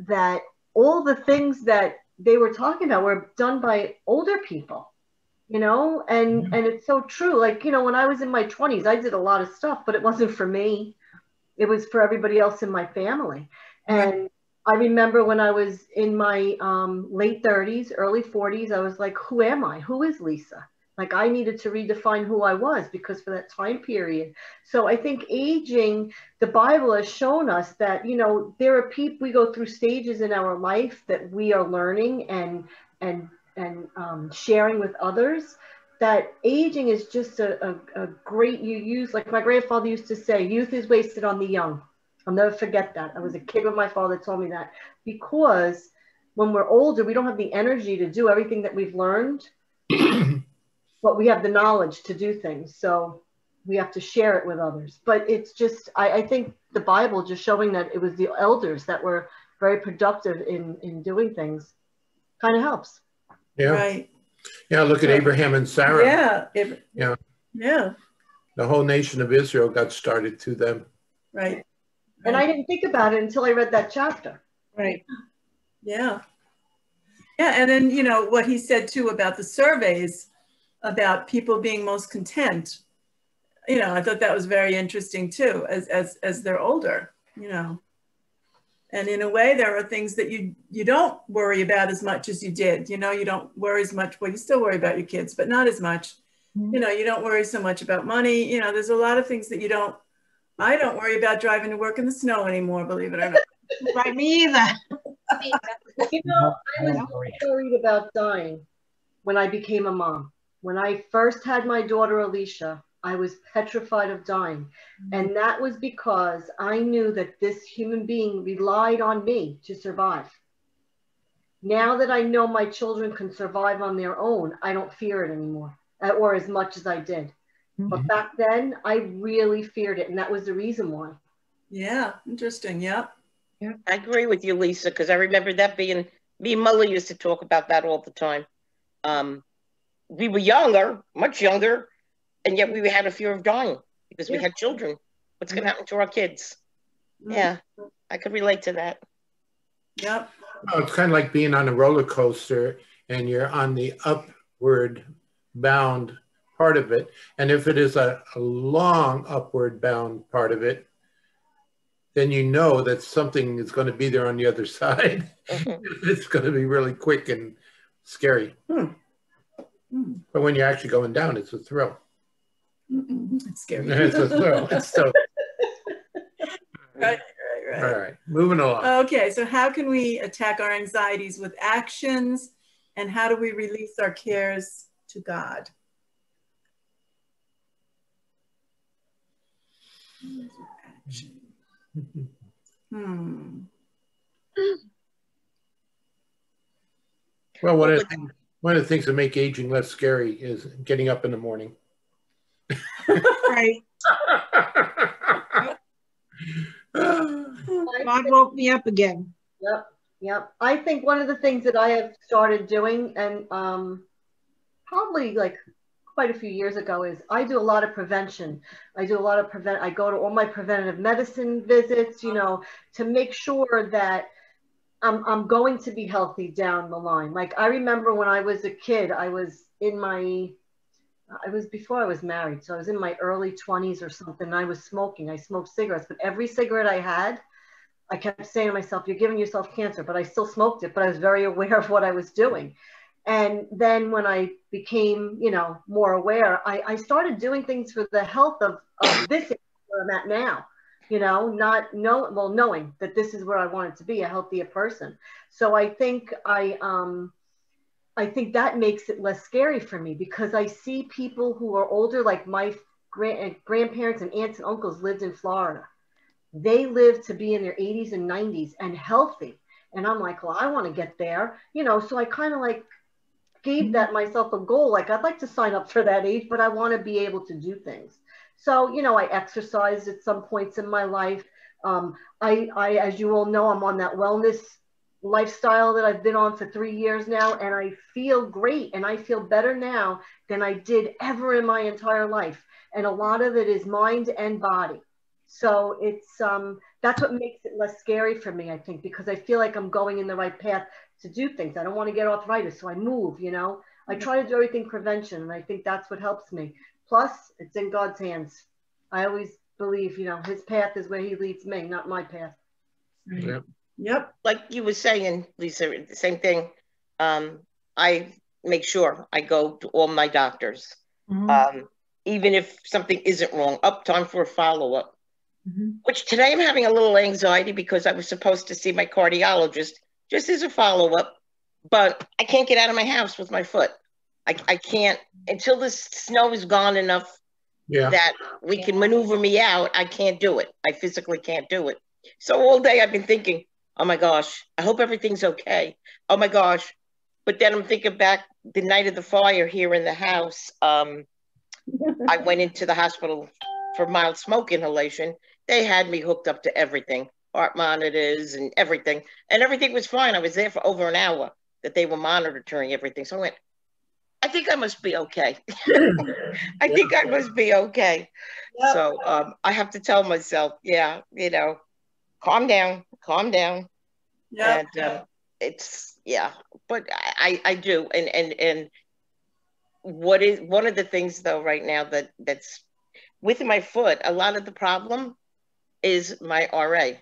that all the things that they were talking about were done by older people you know and mm-hmm. and it's so true like you know when i was in my 20s i did a lot of stuff but it wasn't for me it was for everybody else in my family and i remember when i was in my um, late 30s early 40s i was like who am i? Who is lisa? Like i needed to redefine who i was because for that time period. So i think aging the bible has shown us that you know there are people we go through stages in our life that we are learning and and and um, sharing with others that aging is just a, a, a, great you use like my grandfather used to say youth is wasted on the young i'll never forget that i was a kid when my father told me that because when we're older we don't have the energy to do everything that we've learned but we have the knowledge to do things so we have to share it with others but it's just I, I think the bible just showing that it was the elders that were very productive in in doing things kind of helps yeah. Right. Yeah, look at Abraham and Sarah. Yeah. It, yeah. Yeah. The whole nation of Israel got started to them. Right. And I didn't think about it until I read that chapter. Right. Yeah. Yeah. And then, you know, what he said too about the surveys about people being most content. You know, I thought that was very interesting too, as as as they're older, you know. And in a way, there are things that you you don't worry about as much as you did. You know, you don't worry as much. Well, you still worry about your kids, but not as much. Mm-hmm. You know, you don't worry so much about money. You know, there's a lot of things that you don't. I don't worry about driving to work in the snow anymore. Believe it or not. right, me either. you know, I was worried about dying when I became a mom. When I first had my daughter Alicia, I was petrified of dying. And that was because I knew that this human being relied on me to survive. Now that I know my children can survive on their own, I don't fear it anymore, or as much as I did. Mm-hmm. But back then, I really feared it. And that was the reason why. Yeah, interesting. Yeah. Yeah. I agree with you, Lisa, because I remember that being, me and Mully used to talk about that all the time. Um, we were younger, much younger, and yet we had a fear of dying because we had children. What's going to happen to our kids? Mm-hmm. Yeah, I could relate to that. Yep. Oh, it's kind of like being on a roller coaster and you're on the upward bound part of it. And if it is a, a long upward bound part of it, then you know that something is going to be there on the other side. Mm-hmm. it's going to be really quick and scary. Hmm. Hmm. But when you're actually going down, it's a thrill. It's scary. it's a thrill. It's so. right, right, right. All right, moving along. Okay, so how can we attack our anxieties with actions and how do we release our cares to God? Hmm. Well, one of, the things, one of the things that make aging less scary is getting up in the morning right. God woke me up again. Yep, yep. I think one of the things that I have started doing, and um, probably like quite a few years ago is I do a lot of prevention. I do a lot of prevent. I go to all my preventative medicine visits, you know, to make sure that I'm I'm going to be healthy down the line. Like I remember when I was a kid, I was in my I was before I was married, so I was in my early 20s or something. I was smoking. I smoked cigarettes, but every cigarette I had, I kept saying to myself, "You're giving yourself cancer." But I still smoked it. But I was very aware of what I was doing. And then when I became, you know, more aware, I, I started doing things for the health of, of this where I'm at now. You know, not know well knowing that this is where I wanted to be a healthier person. So I think I um I think that makes it less scary for me because I see people who are older, like my grand, grandparents and aunts and uncles lived in Florida. They lived to be in their 80s and 90s and healthy. And I'm like, well, I want to get there, you know. So I kind of like gave that myself a goal. Like I'd like to sign up for that age, but I want to be able to do things. So, you know, I exercised at some points in my life. Um, I, I, as you all know, I'm on that wellness lifestyle that I've been on for three years now, and I feel great and I feel better now than I did ever in my entire life. And a lot of it is mind and body. So it's um, that's what makes it less scary for me, I think, because I feel like I'm going in the right path to do things. I don't want to get arthritis, so I move, you know. I try to do everything prevention, and I think that's what helps me. Plus, it's in God's hands. I always believe, you know, his path is where he leads me, not my path. Yep. Yep. Like you were saying, Lisa, the same thing. Um, I make sure I go to all my doctors, Mhm. um, even if something isn't wrong, up time for a follow up. Mhm. Which today I'm having a little anxiety because I was supposed to see my cardiologist just as a follow up, but I can't get out of my house with my foot. I, I can't until the snow is gone enough Yeah. that we can maneuver me out. I can't do it. I physically can't do it. So all day I've been thinking, oh my gosh, I hope everything's okay. Oh my gosh. But then I'm thinking back the night of the fire here in the house. Um, I went into the hospital for mild smoke inhalation. They had me hooked up to everything, heart monitors and everything. And everything was fine. I was there for over an hour that they were monitoring everything. So I went, I think I must be okay. I think I must be okay. So um, I have to tell myself, yeah, you know, calm down, calm down. Yeah. And um, it's yeah, but I I do, and and and what is one of the things though right now that that's with my foot. A lot of the problem is my RA.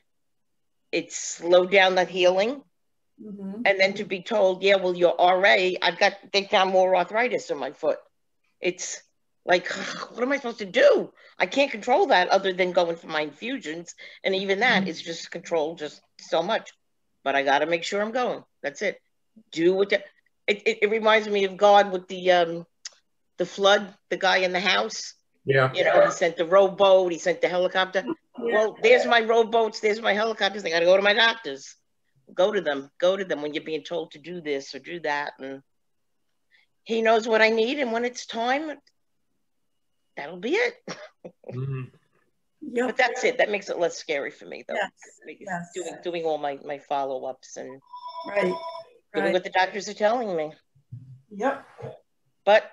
It's slowed down the healing. Mhm. And then to be told, yeah, well, your RA, I've got, they found more arthritis in my foot. It's like, what am I supposed to do? I can't control that other than going for my infusions. And even that is just controlled just so much. But I got to make sure I'm going. That's it. Do what the, it, it, it reminds me of God with the, um, the flood, the guy in the house. Yeah. You know, he sent the rowboat, he sent the helicopter. Well, there's my rowboats, there's my helicopters. I got to go to my doctors go to them go to them when you're being told to do this or do that and he knows what i need and when it's time that'll be it Mhm. but that's it that makes it less scary for me though Yes, yes. doing doing all my my follow-ups and Right. doing Right. what the doctors are telling me Yep. but Well-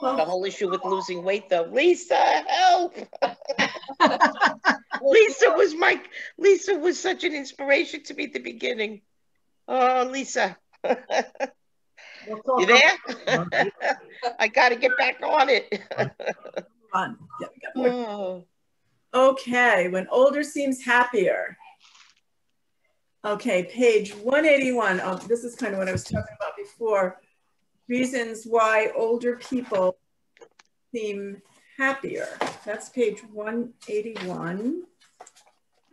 the whole issue with losing weight though lisa help lisa was my lisa was such an inspiration to me at the beginning oh lisa You there? I got to get back on it. on. Yep, yep, we're- Oh. Okay, when older seems happier. Okay, page 181. Oh, this is kind of what I was talking about before. Reasons why older people seem happier. That's page 181.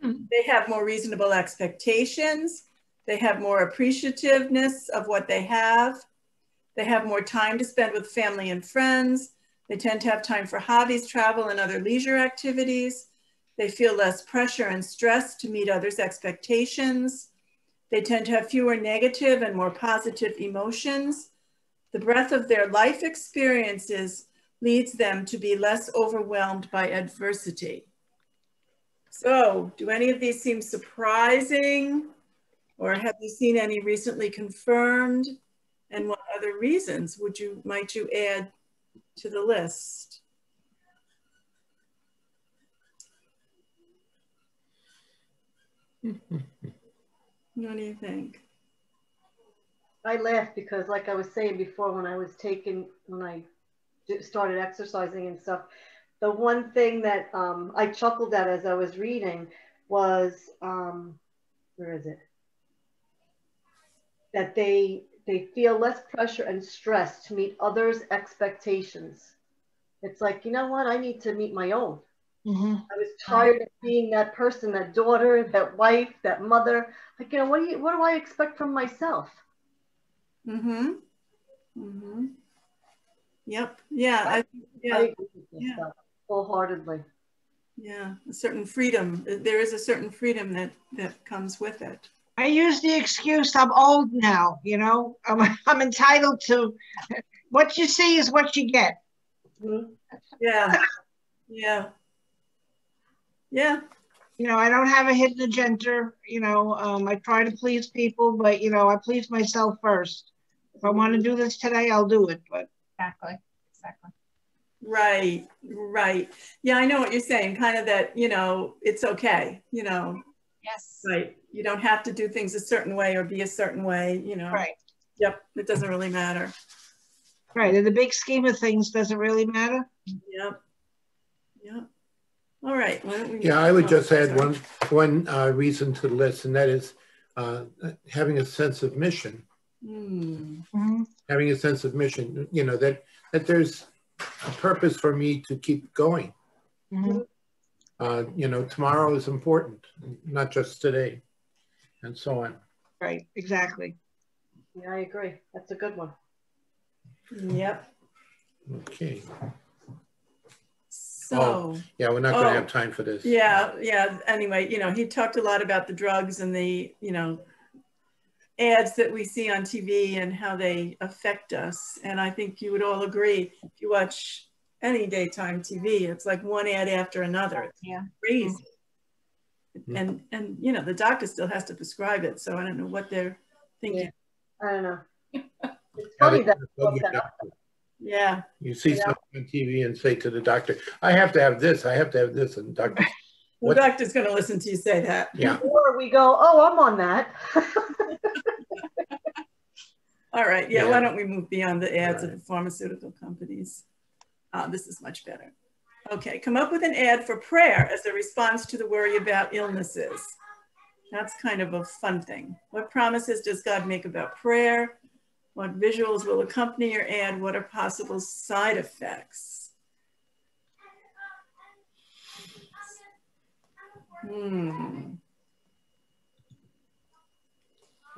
Hmm. They have more reasonable expectations. They have more appreciativeness of what they have. They have more time to spend with family and friends. They tend to have time for hobbies, travel, and other leisure activities. They feel less pressure and stress to meet others' expectations. They tend to have fewer negative and more positive emotions. The breadth of their life experiences leads them to be less overwhelmed by adversity. So, do any of these seem surprising? Or have you seen any recently confirmed? And what other reasons would you might you add to the list. what do you think? I laugh because, like I was saying before, when I was taking, when I started exercising and stuff, the one thing that um, I chuckled at as I was reading was, um, where is it? That they they feel less pressure and stress to meet others' expectations. It's like, you know what? I need to meet my own. Mm-hmm. I was tired of being that person, that daughter, that wife, that mother. Like, you know, what do you, what do I expect from myself? Mm-hmm. Mm-hmm. Yep. Yeah. I, yeah. I yeah. Wholeheartedly. Yeah. A certain freedom. There is a certain freedom that that comes with it. I use the excuse I'm old now. You know, I'm I'm entitled to. What you see is what you get. Mm-hmm. Yeah. Yeah. Yeah. You know, I don't have a hidden agenda. You know, um, I try to please people, but you know, I please myself first. If I want to do this today, I'll do it. But exactly, exactly. Right, right. Yeah, I know what you're saying. Kind of that, you know, it's okay. You know. Yes. Right. You don't have to do things a certain way or be a certain way. You know. Right. Yep. It doesn't really matter. Right. In the big scheme of things, does it really matter? Yep. Yep. All right. yeah, I would just add one one uh, reason to the list, and that is uh, having a sense of mission. Mm. Mm-hmm. Having a sense of mission. You know that that there's a purpose for me to keep going. Mm-hmm. Uh, you know, tomorrow is important, not just today, and so on. Right. Exactly. Yeah, I agree. That's a good one. Yep. Okay. So, oh, yeah, we're not going to oh, have time for this. Yeah, yeah. Anyway, you know, he talked a lot about the drugs and the, you know, ads that we see on TV and how they affect us. And I think you would all agree if you watch any daytime TV, it's like one ad after another. It's yeah. crazy. Mm-hmm. And and you know, the doctor still has to prescribe it. So I don't know what they're thinking. Yeah. I don't know. It's funny that, yeah. You see yeah. something on TV and say to the doctor, I have to have this, I have to have this. And doctor, the doctor's going to listen to you say that. Yeah. Or we go, oh, I'm on that. All right. Yeah, yeah, Why don't we move beyond the ads right. of the pharmaceutical companies? Uh, this is much better. Okay. Come up with an ad for prayer as a response to the worry about illnesses. That's kind of a fun thing. What promises does God make about prayer? What visuals will accompany your ad? What are possible side effects? Hmm.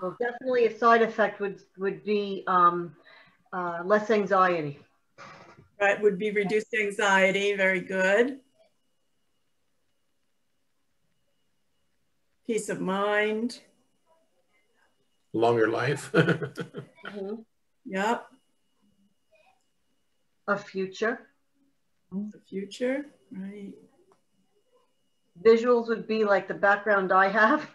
Well, definitely a side effect would, would be um, uh, less anxiety. Right, would be reduced anxiety. Very good. Peace of mind longer life. mm-hmm. Yep. A future. The future, right. Visuals would be like the background I have.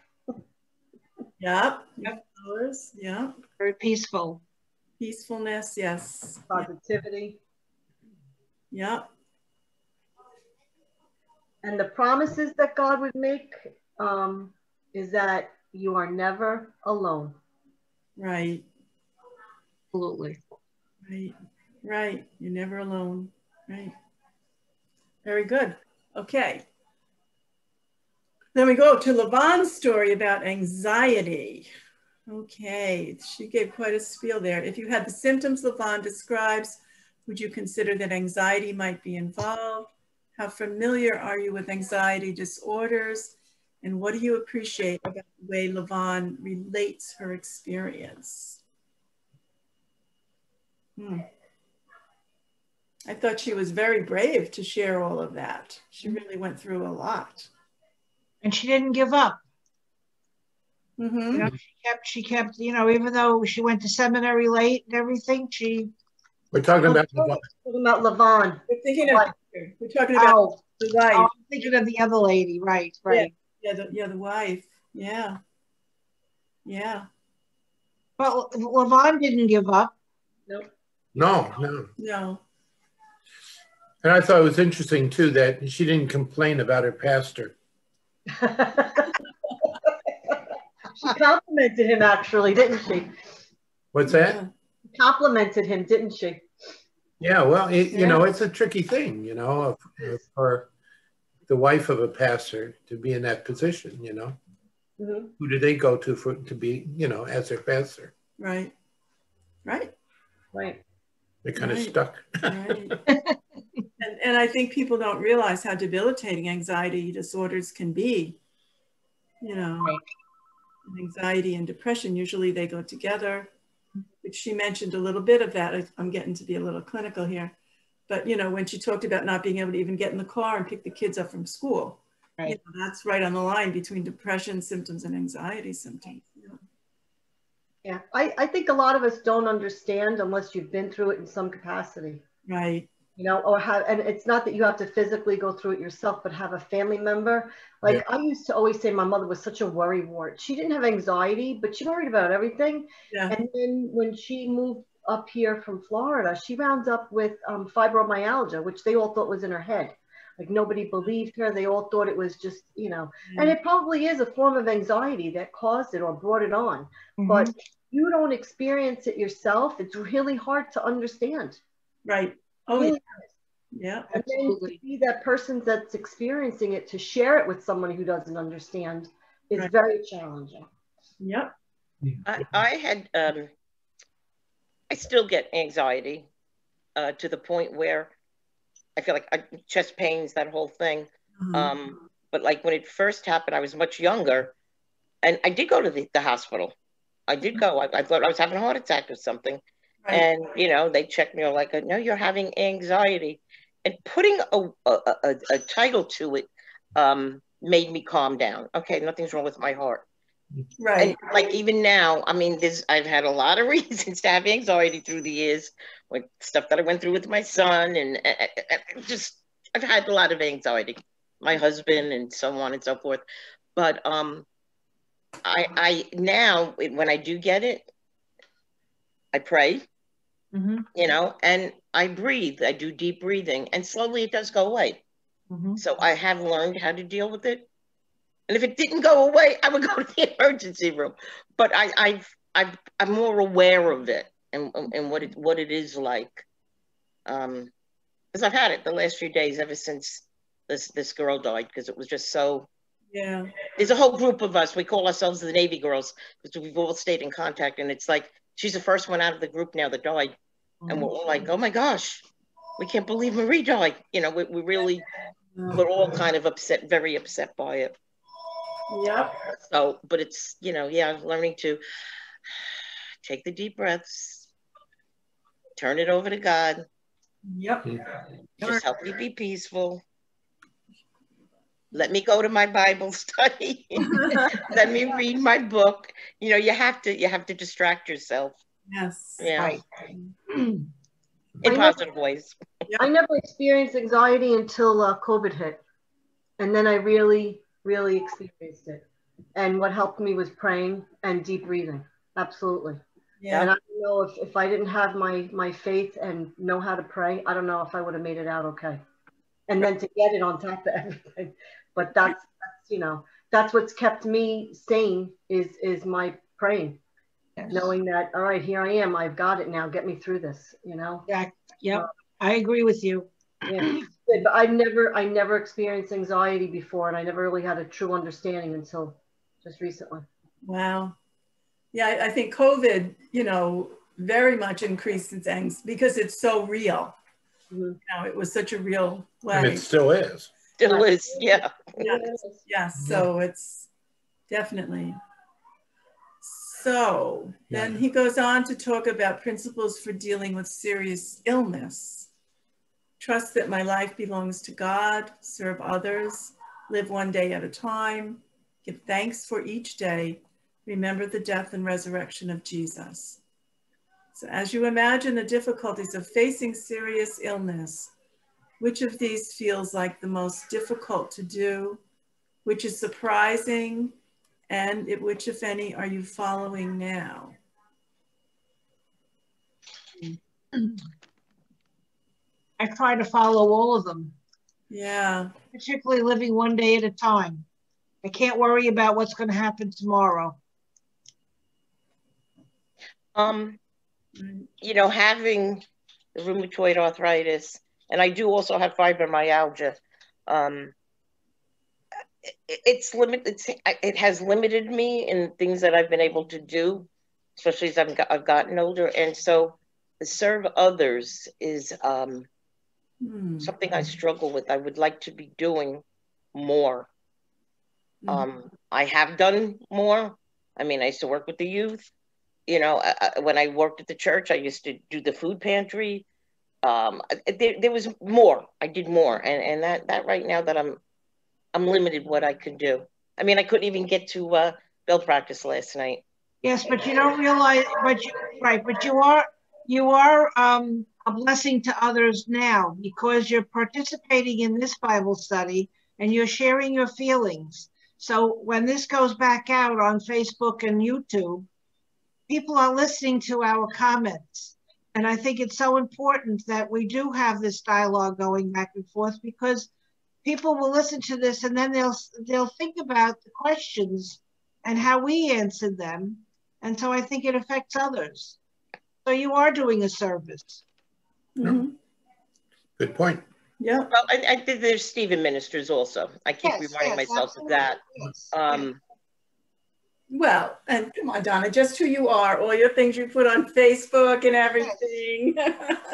Yep. Yep. Colors. Yeah. Very peaceful. Peacefulness. Yes. Positivity. Yep. And the promises that God would make um, is that you are never alone. Right. Absolutely. Right. Right. You're never alone. Right. Very good. Okay. Then we go to LaVon's story about anxiety. Okay, she gave quite a spiel there. If you had the symptoms LaVon describes, would you consider that anxiety might be involved? How familiar are you with anxiety disorders? And what do you appreciate about the way LaVon relates her experience? Hmm. I thought she was very brave to share all of that. She really went through a lot. And she didn't give up. Mm-hmm. You know, she kept, she kept, you know, even though she went to seminary late and everything, she. We're talking about LaVon. Talking about LaVon. We're thinking of, we're talking about oh, the wife. Oh, I'm thinking of the other lady, right, right. Yeah, the, yeah, the wife. Yeah. Yeah. But LaVon didn't give up. Nope. No, no. No. And I thought it was interesting too that she didn't complain about her pastor. She complimented him actually, didn't she? What's that? Complimented him, didn't she? Yeah, well, it, you yeah. know, it's a tricky thing, you know, for the wife of a pastor to be in that position, you know. Mm-hmm. Who do they go to for to be, you know, as their pastor? Right. Right. Right. They're kind right. of stuck. right. and, and I think people don't realize how debilitating anxiety disorders can be. You know, right. anxiety and depression, usually they go together, which she mentioned a little bit of that. I'm getting to be a little clinical here. But, you know, when she talked about not being able to even get in the car and pick the kids up from school, right. you know, that's right on the line between depression symptoms and anxiety symptoms. Yeah, I, I think a lot of us don't understand unless you've been through it in some capacity. Right. You know, or have, and it's not that you have to physically go through it yourself, but have a family member. Like yeah. I used to always say, my mother was such a worry wart. She didn't have anxiety, but she worried about everything. Yeah. And then when she moved up here from Florida, she wound up with um, fibromyalgia, which they all thought was in her head. Like nobody believed her. They all thought it was just, you know, mm-hmm. and it probably is a form of anxiety that caused it or brought it on. Mm-hmm. But you don't experience it yourself, it's really hard to understand. Right. Oh, really yeah. And then to be that person that's experiencing it to share it with someone who doesn't understand is right. very challenging. Yep. I, I had, um, I still get anxiety uh, to the point where I feel like I, chest pains, that whole thing. Mm-hmm. Um, but like when it first happened, I was much younger, and I did go to the, the hospital. I did go. I, I, thought I was having a heart attack or something, right. and you know they checked me. All like, no, you're having anxiety, and putting a a, a, a title to it um, made me calm down. Okay, nothing's wrong with my heart. Right. And like even now, I mean, this I've had a lot of reasons to have anxiety through the years, with stuff that I went through with my son, and uh, just I've had a lot of anxiety, my husband, and so on and so forth. But um, I I now when I do get it, I pray, mm-hmm. you know, and I breathe. I do deep breathing, and slowly it does go away. Mm-hmm. So I have learned how to deal with it and if it didn't go away, I would go to the emergency room. But I, I've, I've, I'm more aware of it and, and what it, what it is like. Um, because I've had it the last few days ever since this, this girl died, because it was just so, yeah. There's a whole group of us. We call ourselves the Navy girls because we've all stayed in contact. And it's like, she's the first one out of the group now that died. And we're all like, oh my gosh, we can't believe Marie died. You know, we, we really, we're all kind of upset, very upset by it. Yep. So, but it's, you know, yeah, learning to take the deep breaths, turn it over to God. Yep. Hmm. Just help me be peaceful. Let me go to my Bible study. Let me read my book. You know, you have to you have to distract yourself. Yes. Yeah. Right. In I positive never, ways. I never experienced anxiety until uh, COVID hit. And then I really really experienced it. And what helped me was praying and deep breathing. Absolutely. Yeah. And I don't know if, if I didn't have my my faith and know how to pray, I don't know if I would have made it out okay. And then to get it on top of everything. But that's, that's you know, that's what's kept me sane is is my praying. Yes. Knowing that, all right, here I am. I've got it now. Get me through this, you know? Yeah. Yep. Uh, I agree with you. Yeah good, but I never, I never experienced anxiety before, and I never really had a true understanding until just recently. Wow. Yeah, I, I think COVID, you know, very much increased its anxiety because it's so real. Mm-hmm. You know, it was such a real way. And it still is. Still is, yeah. Yes, yes. So it's definitely. So then he goes on to talk about principles for dealing with serious illness trust that my life belongs to God, serve others, live one day at a time, give thanks for each day, remember the death and resurrection of Jesus. So as you imagine the difficulties of facing serious illness, which of these feels like the most difficult to do? Which is surprising? And which, if any, are you following now? I try to follow all of them. Yeah. Particularly living one day at a time. I can't worry about what's going to happen tomorrow. Um, you know, having rheumatoid arthritis, and I do also have fibromyalgia. Um, it, it's limited. It's, it has limited me in things that I've been able to do, especially as I've, got, I've gotten older. And so, to serve others is um, mm. something I struggle with. I would like to be doing more. Mm. Um, I have done more. I mean, I used to work with the youth. You know, I, when I worked at the church, I used to do the food pantry. Um, there, there was more. I did more, and and that that right now that I'm, I'm limited what I could do. I mean, I couldn't even get to uh, bell practice last night. Yes, but you don't realize, but you right, but you are you are um, a blessing to others now because you're participating in this Bible study and you're sharing your feelings. So when this goes back out on Facebook and YouTube, people are listening to our comments. And I think it's so important that we do have this dialogue going back and forth because people will listen to this and then they'll they'll think about the questions and how we answered them. And so I think it affects others. So you are doing a service. Mm-hmm. Good point. Yeah. Well, I, I think there's Stephen ministers also. I keep yes, reminding yes, myself absolutely. of that. Yes. Um, well, and come on, Donna, just who you are, all your things you put on Facebook and everything.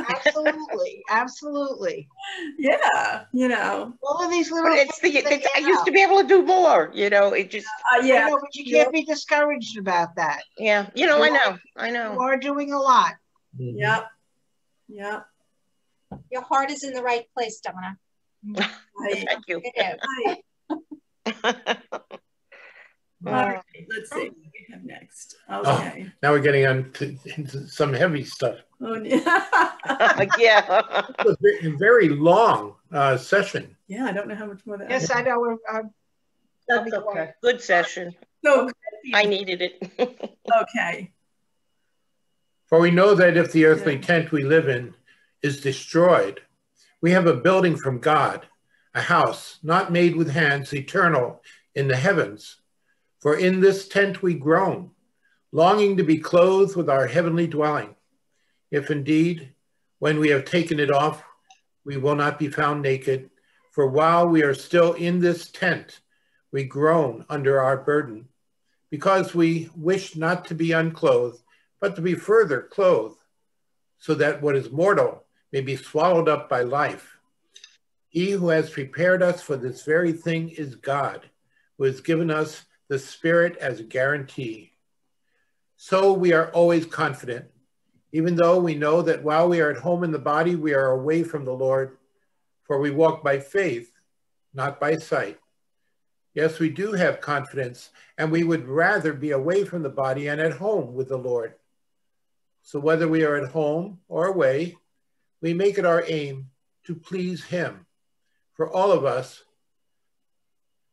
absolutely, absolutely. Yeah, you know. All of these little. But it's the. It's, I used to be able to do more. You know, it just. Uh, yeah, know, but you can't be discouraged about that. Yeah, you know, you I know, I know. You are doing a lot. Mm-hmm. Yep. Yep. Your heart is in the right place, Donna. Thank you. It is. All right, let's see what we have next. Oh, Okay. now we're getting on to, into some heavy stuff. Oh, yeah. yeah. It was a very- very long uh, session. Yeah, I don't know how much more that. Yes, I know. We're, um, That's okay. Good session. So, I needed it. okay. For we know that if the earthly tent we live in is destroyed, we have a building from God, a house not made with hands, eternal in the heavens. For in this tent we groan, longing to be clothed with our heavenly dwelling. If indeed, when we have taken it off, we will not be found naked. For while we are still in this tent, we groan under our burden, because we wish not to be unclothed, but to be further clothed, so that what is mortal may be swallowed up by life. He who has prepared us for this very thing is God, who has given us the Spirit as a guarantee. So we are always confident, even though we know that while we are at home in the body, we are away from the Lord, for we walk by faith, not by sight. Yes, we do have confidence, and we would rather be away from the body and at home with the Lord. So whether we are at home or away, we make it our aim to please Him. For all of us,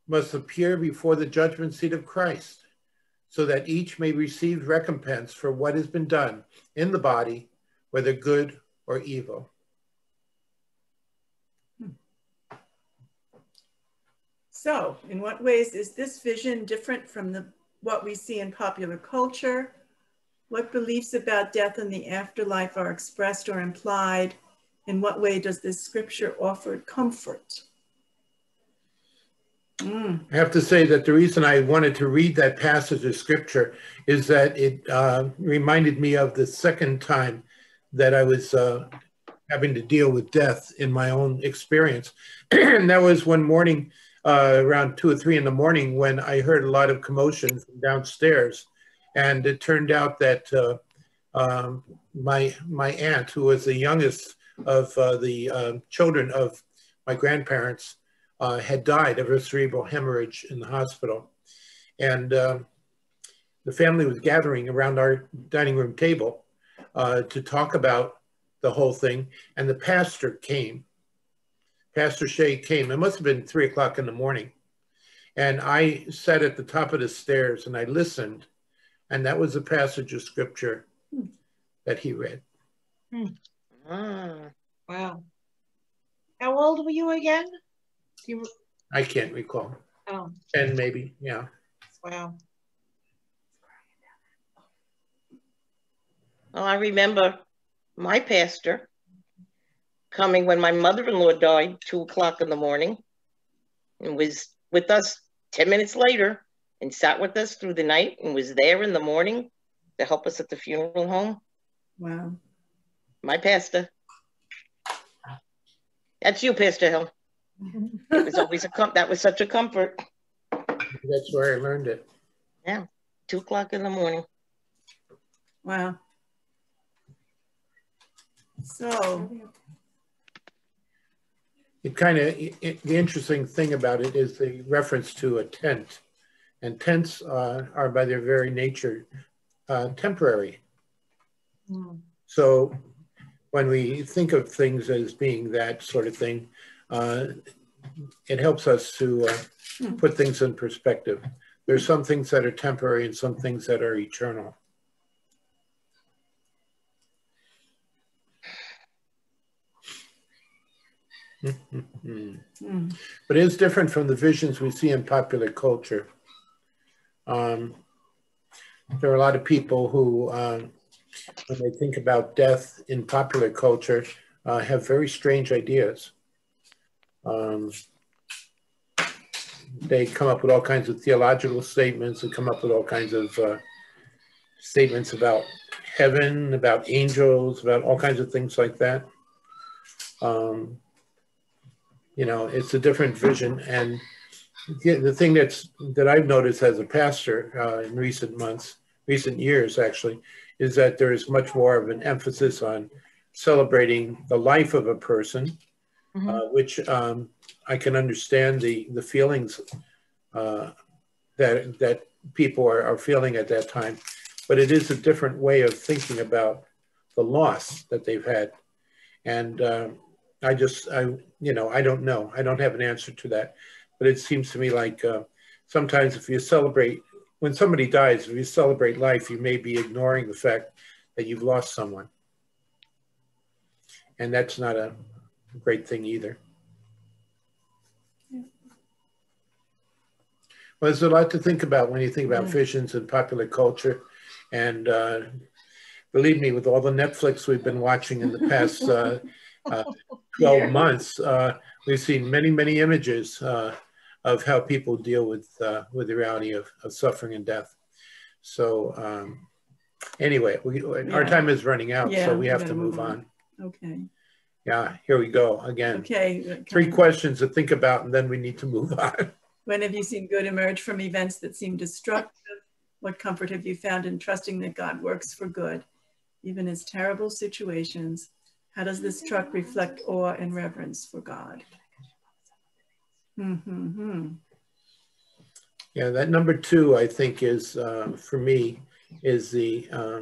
must appear before the judgment seat of Christ, so that each may receive recompense for what has been done in the body, whether good or evil. So, in what ways is this vision different from the, what we see in popular culture? What beliefs about death and the afterlife are expressed or implied? In what way does this scripture offer comfort? Mm. I have to say that the reason I wanted to read that passage of scripture is that it uh, reminded me of the second time that I was uh, having to deal with death in my own experience. and that was one morning uh, around two or three in the morning when I heard a lot of commotion from downstairs. And it turned out that uh, um, my, my aunt, who was the youngest of uh, the uh, children of my grandparents, uh, had died of a cerebral hemorrhage in the hospital. And uh, the family was gathering around our dining room table uh, to talk about the whole thing. And the pastor came. Pastor Shea came. It must have been three o'clock in the morning. And I sat at the top of the stairs and I listened. And that was a passage of scripture that he read. Hmm. Ah, wow. How old were you again? Do you, I can't recall. oh, 10 maybe, yeah. wow. Well, I remember my pastor coming when my mother-in-law died, two o'clock in the morning, and was with us 10 minutes later and sat with us through the night and was there in the morning to help us at the funeral home. Wow. My pastor. That's you, Pastor Hill. It was always a com- that was such a comfort. That's where I learned it. Yeah, two o'clock in the morning. Wow. So, It kind of, the interesting thing about it is the reference to a tent. And tents uh, are by their very nature uh, temporary. So when we think of things as being that sort of thing, uh, it helps us to uh, put things in perspective. There's some things that are temporary and some things that are eternal. mm, But it is different from the visions we see in popular culture. Um, there are a lot of people who, um, when they think about death in popular culture, uh, have very strange ideas. Um, they come up with all kinds of theological statements and come up with all kinds of uh, statements about heaven, about angels, about all kinds of things like that. Um, you know, it's a different vision. And the, the thing that's that I've noticed as a pastor uh, in recent months, recent years actually, is that there is much more of an emphasis on celebrating the life of a person, uh, which um, I can understand the the feelings uh, that that people are, are feeling at that time, but it is a different way of thinking about the loss that they've had, and uh, I just I you know I don't know. I don't have an answer to that, but it seems to me like uh, sometimes if you celebrate when somebody dies, if you celebrate life, you may be ignoring the fact that you've lost someone, and that's not a great thing either. Yeah. Well, there's a lot to think about when you think about Yeah. visions and popular culture. And uh, believe me, with all the Netflix we've been watching in the past uh, uh, 12 Yeah. months, uh, we've seen many, many images uh, of how people deal with, uh, with the reality of, of suffering and death. So um, anyway, we, our time is running out, Yeah, so we we have gotta move move on. on. okay. Yeah, here we go again. Okay. Three questions to think about, and then we need to move on. When have you seen good emerge from events that seem destructive? What comfort have you found in trusting that God works for good, even in terrible situations? How does this truck reflect awe and reverence for God? Hmm, hmm, hmm. Yeah, that number two, I think, is uh, for me is the uh,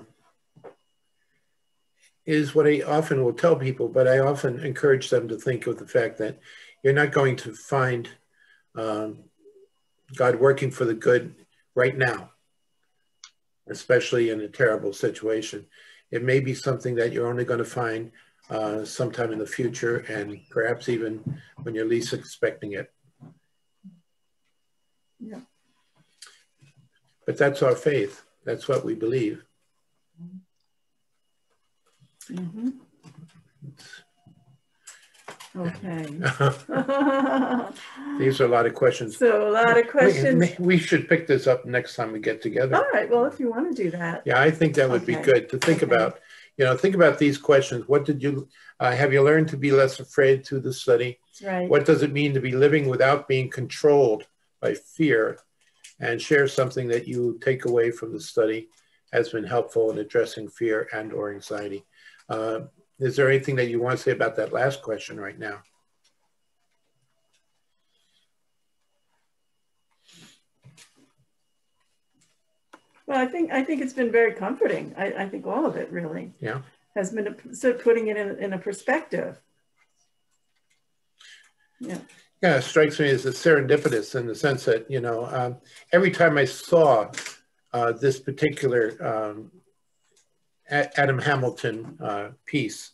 is what I often will tell people, but I often encourage them to think of the fact that you're not going to find um, God working for the good right now, especially in a terrible situation. It may be something that you're only going to find uh, sometime in the future, and perhaps even when you're least expecting it. Yeah. But that's our faith. That's what we believe. Mhm. Okay. These are a lot of questions. So a lot of questions. We should pick this up next time we get together. All right, well, if you want to do that. Yeah, I think that would be good to think Okay. about. You know, think about these questions. What did you, uh, have you learned to be less afraid through the study? Right. What does it mean to be living without being controlled by fear? And share something that you take away from the study has been helpful in addressing fear and or anxiety. Uh, is there anything that you want to say about that last question right now? Well, I think, I think it's been very comforting. I, I think all of it really Yeah. has been a- sort of putting it in, in a perspective. Yeah. Yeah, it strikes me as a serendipitous in the sense that, you know, um, every time I saw uh, this particular um, Adam Hamilton uh, piece,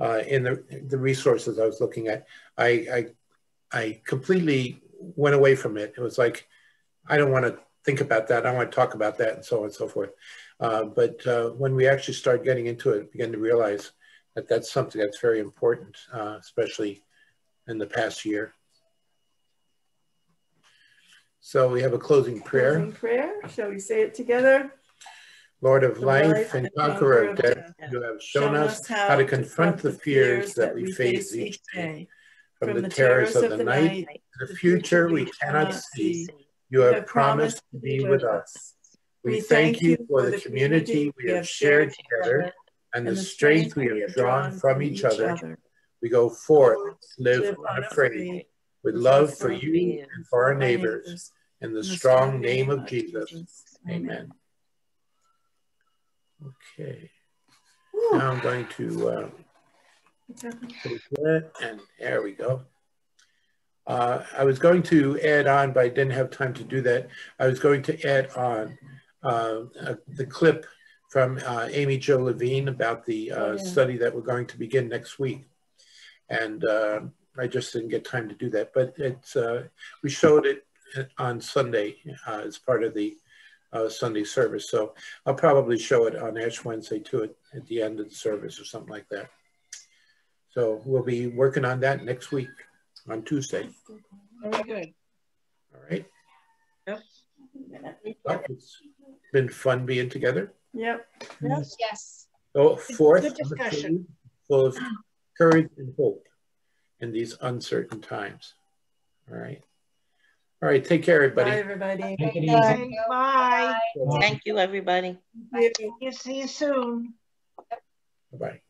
uh, in the, the resources I was looking at, I, I, I completely went away from it. It was like, I don't want to think about that. I want to talk about that and so on and so forth. Uh, but uh, when we actually start getting into it, begin to realize that that's something that's very important, uh, especially in the past year. So we have a closing prayer. Closing prayer. Shall we say it together? Lord of life and conqueror of death, you have shown us how to confront the fears that we face each day. From the terrors of the night to the future we cannot see, you have promised to be with us. We thank you for the community we have shared together and the strength we have drawn from each other. We go forth, live unafraid, with love for you and for our neighbors. In the strong name of Jesus. Amen. Okay. Now I'm going to uh, and there we go. Uh, I was going to add on, but I didn't have time to do that. I was going to add on uh, uh, the clip from uh, Amy-Jill Levine about the uh, Oh, yeah. study that we're going to begin next week. And uh, I just didn't get time to do that, but it's, uh, we showed it on Sunday uh, as part of the uh, Sunday service. So I'll probably show it on Ash Wednesday too at, at the end of the service or something like that. So we'll be working on that next week on Tuesday. Very good. All right. Yep. Well, it's been fun being together. Yep. Yes. Yes. Oh, fourth, good discussion. full of courage and hope in these uncertain times. All right. All right. Take care, everybody. Bye, everybody. everybody. Take it easy. Bye. Bye. Thank you, everybody. You See you soon. Bye-bye.